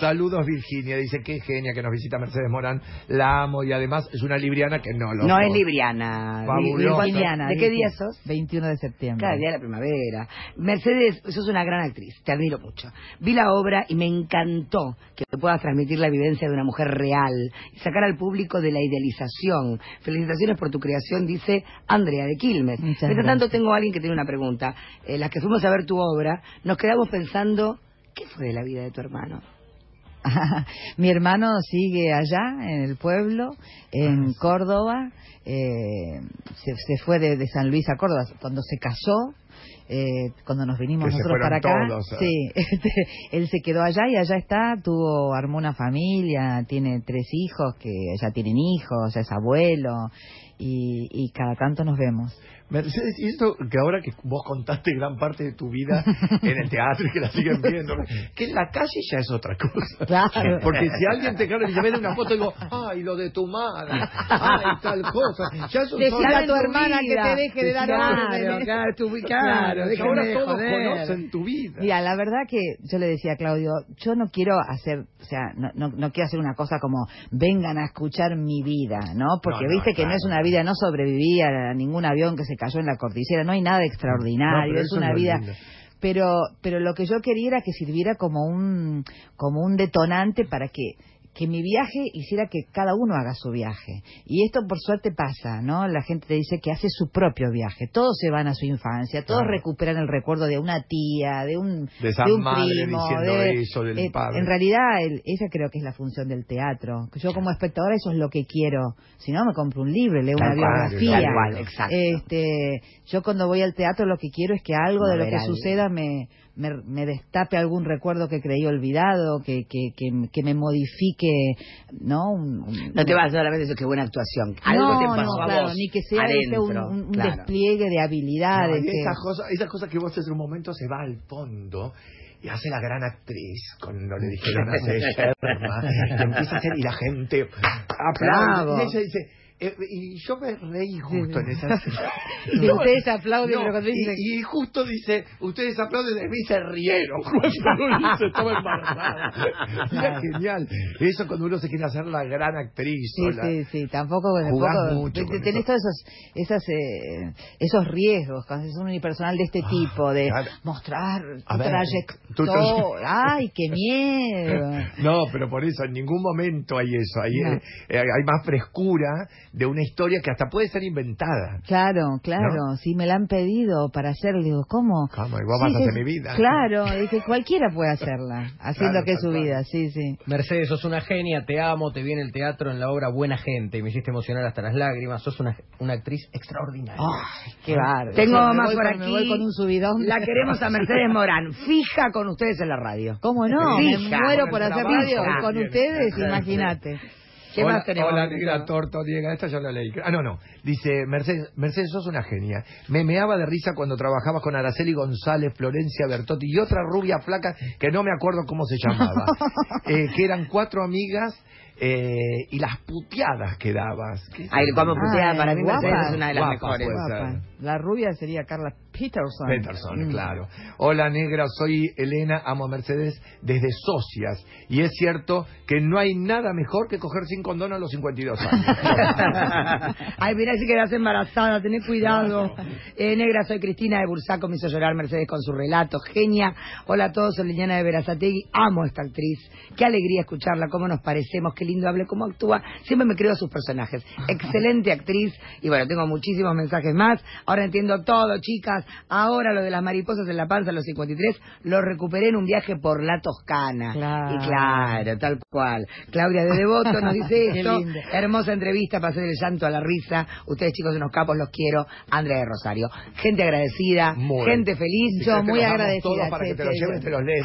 Speaker 3: Saludos, Virginia. Dice, qué genia que nos visita Mercedes Morán. La amo y además es una libriana que no lo
Speaker 1: No es libriana. ¿De qué día sos?
Speaker 2: 21 de septiembre.
Speaker 1: Cada día de la primavera. Mercedes, sos una gran actriz, te admiro mucho. Vi la obra y me encantó que puedas transmitir la vivencia de una mujer real y sacar al público de la idealización. Felicitaciones por tu creación, dice Andrea de Quilmes. Mientras tanto, tengo a alguien que tiene una pregunta. Eh, las que fuimos a ver tu obra, nos quedamos pensando, ¿qué fue de la vida de tu hermano?
Speaker 2: Mi hermano sigue allá, en el pueblo, en Córdoba. eh, se, se fue de, de San Luis a Córdoba cuando se casó. eh, cuando nos vinimos
Speaker 3: Que
Speaker 2: nosotros para acá,
Speaker 3: todos, ¿eh?
Speaker 2: sí, este, él se quedó allá y allá está, tuvo, armó una familia, tiene tres hijos que ya tienen hijos, ya es abuelo y, y cada tanto nos vemos.
Speaker 3: Mercedes, y esto que ahora que vos contaste gran parte de tu vida en el teatro y que la siguen viendo, que en la calle ya es otra cosa.
Speaker 2: Claro.
Speaker 3: Porque si alguien te claro y se ve una foto, digo, ay, lo de tu madre, ay, tal cosa. Ya son-
Speaker 2: a tu hermana que te deje de dar
Speaker 1: Claro, claro, tú-
Speaker 2: Claro,
Speaker 1: claro,
Speaker 3: ahora todos
Speaker 1: joder.
Speaker 3: conocen tu vida.
Speaker 2: Mira, la verdad que yo le decía a Claudio, yo no quiero hacer, o sea, no, no, no quiero hacer una cosa como vengan a escuchar mi vida, ¿no? Porque
Speaker 3: No,
Speaker 2: viste que no es una vida, no sobreviví a ningún avión que se cayó en la cordillera, no hay nada extraordinario, es una vida
Speaker 3: lindo.
Speaker 2: pero pero lo que yo quería era que sirviera como un como un detonante para que que mi viaje hiciera que cada uno haga su viaje. Y esto por suerte pasa, ¿no? La gente te dice que hace su propio viaje. Todos se van a su infancia, todos
Speaker 3: Claro.
Speaker 2: recuperan el recuerdo de una tía, de un,
Speaker 3: De esa
Speaker 2: un
Speaker 3: madre
Speaker 2: primo. de-
Speaker 3: eso del
Speaker 2: eh,
Speaker 3: padre.
Speaker 2: En realidad, el- esa creo que es la función del teatro. Yo como espectadora eso es lo que quiero. Si no, me compro un libro, leo
Speaker 3: Tal
Speaker 2: una
Speaker 3: cual,
Speaker 2: biografía.
Speaker 1: tal cual, exacto.
Speaker 2: Este, yo cuando voy al teatro lo que quiero es que algo de lo que suceda me, me, me destape algún recuerdo que creí olvidado, que, que, que, que me modifique, ¿no? Un- un-
Speaker 1: No te vas solamente eso, qué buena actuación. Algo
Speaker 2: no,
Speaker 1: te pasó
Speaker 2: no,
Speaker 1: a
Speaker 2: claro,
Speaker 1: vos
Speaker 2: ni que sea
Speaker 1: adentro,
Speaker 2: un- un
Speaker 1: claro.
Speaker 2: despliegue de
Speaker 3: No,
Speaker 2: habilidades.
Speaker 3: y
Speaker 2: que-
Speaker 3: esas cosas, esas cosas que vos en un momento se va al fondo y hace la gran actriz cuando le dijeron Sherma y empieza a hacer y la gente aplaude y ella dice eh, y yo me reí justo en esa
Speaker 2: Y ustedes aplauden, pero cuando
Speaker 3: y,
Speaker 2: dice-
Speaker 3: y justo dice ustedes aplauden de mí se rieron cuando hice estaba embarazada era genial eso cuando uno se quiere hacer la gran actriz
Speaker 2: Sí,
Speaker 3: o la-
Speaker 2: sí, sí, tampoco,
Speaker 3: Jugás
Speaker 2: tampoco
Speaker 3: mucho
Speaker 2: te- tenés todos esos, esas, eh, esos riesgos cuando es un unipersonal de este
Speaker 3: Ah,
Speaker 2: tipo, de
Speaker 3: claro.
Speaker 2: mostrar
Speaker 3: A
Speaker 2: tu
Speaker 3: ver, tu
Speaker 2: trayectoria. ¡Ay, qué miedo!
Speaker 3: No, pero por eso en ningún momento hay eso. Hay,
Speaker 2: No.
Speaker 3: eh, hay más frescura de una historia que hasta puede ser inventada.
Speaker 2: Claro, claro, sí me la han pedido para hacer, digo, ¿cómo?
Speaker 3: ¿Cómo? Igual
Speaker 2: Sí,
Speaker 3: vas a hacer mi vida.
Speaker 2: Claro, dice, cualquiera puede hacerla, haciendo
Speaker 3: Claro,
Speaker 2: que es su vida, sí, sí.
Speaker 4: Mercedes, sos una genia, te amo, te vi en el teatro en la obra Buena Gente y me hiciste emocionar hasta las lágrimas. Sos una, una actriz extraordinaria.
Speaker 2: Ay, qué bárbaro.
Speaker 1: Tengo
Speaker 2: Sí, me
Speaker 1: más por
Speaker 2: con-
Speaker 1: aquí.
Speaker 2: Me voy con un subidón.
Speaker 1: La queremos a Mercedes Morán, fija con ustedes en la radio.
Speaker 2: ¿Cómo no?
Speaker 1: Fija.
Speaker 2: me muero por hacer radio y con ustedes, imagínate.
Speaker 1: ¿Qué
Speaker 3: hola,
Speaker 1: más tenemos?
Speaker 3: Hola, negra torto, Diego. Esta ya la leí. Ah, no, no. Dice, Mercedes, Mercedes, sos una genia. Me meaba de risa cuando trabajabas con Araceli González, Florencia Bertotti y otra rubia flaca que no me acuerdo cómo se llamaba. Eh, que eran cuatro amigas eh, y las puteadas que dabas. ¿Qué
Speaker 1: Ay, como puteada, para mí. Mercedes es una de las
Speaker 3: Guapa,
Speaker 1: mejores.
Speaker 2: La rubia sería Carla Peterson.
Speaker 3: Peterson,
Speaker 2: Mm.
Speaker 3: claro. Hola negra, soy Elena, amo a Mercedes desde Socias. Y es cierto que no hay nada mejor que coger sin condón a los 52 años.
Speaker 1: Ay, mira, si quedas embarazada, tenés cuidado. Eh, negra, soy Cristina de Bursaco, me hizo llorar Mercedes con su relato. Genia. Hola a todos, soy Liliana de Verazategui. Amo a esta actriz. Qué alegría escucharla, cómo nos parecemos, qué lindo hable, cómo actúa. Siempre me creo a sus personajes. Excelente actriz. Y bueno, tengo muchísimos mensajes más. Ahora entiendo todo, chicas. Ahora lo de las mariposas en la panza a los 53 lo recuperé en un viaje por la Toscana.
Speaker 2: Claro.
Speaker 1: Y claro, tal cual. Claudia de Devoto nos dice esto. Hermosa entrevista para hacer el llanto a la risa. Ustedes chicos unos capos, los quiero. Andrea de Rosario. Gente agradecida,
Speaker 3: Muy.
Speaker 1: gente feliz.
Speaker 2: Yo muy agradecida,
Speaker 3: todos para
Speaker 2: sí,
Speaker 3: que te
Speaker 2: sí,
Speaker 3: los
Speaker 2: sí.
Speaker 3: lleves, te los lees.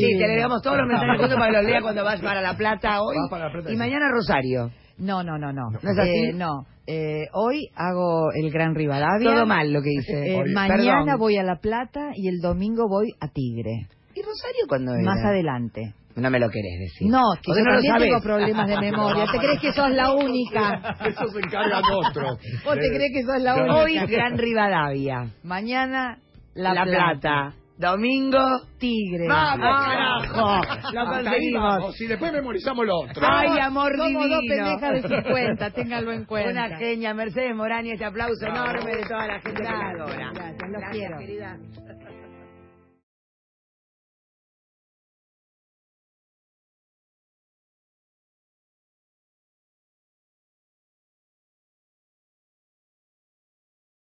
Speaker 1: Sí, te le damos todos los mensajes juntos para que los lea cuando vas para La Plata hoy.
Speaker 3: Vas para La Plata,
Speaker 1: y mañana Rosario.
Speaker 2: No, no, no, no.
Speaker 1: ¿No es así?
Speaker 2: Eh, no. Eh, hoy hago el Gran Rivadavia.
Speaker 1: Todo mal lo que hice.
Speaker 2: Eh, mañana
Speaker 1: perdón.
Speaker 2: voy a La Plata y el domingo voy a Tigre.
Speaker 1: ¿Y Rosario cuándo era?
Speaker 2: Más adelante.
Speaker 1: No me lo querés decir.
Speaker 2: No, que
Speaker 1: ¿Por
Speaker 2: yo
Speaker 1: qué no
Speaker 2: también tengo problemas de memoria. ¿Te crees que sos la única?
Speaker 3: Eso se encarga otro.
Speaker 2: ¿Vos te crees que sos la única?
Speaker 1: Hoy Gran Rivadavia.
Speaker 2: Mañana
Speaker 1: La,
Speaker 2: La,
Speaker 1: Plata. Domingo.
Speaker 2: Tigre.
Speaker 1: ¡Vamos, carajo! Lo conseguimos.
Speaker 3: Si después memorizamos lo otro.
Speaker 1: Ay, amor
Speaker 2: Somos dos
Speaker 1: divino.
Speaker 2: pendejas de 50, ténganlo en cuenta.
Speaker 1: Una genia, Mercedes Morán, y este aplauso enorme de toda la gente
Speaker 2: Gracias, gracias, los quiero.
Speaker 1: querida.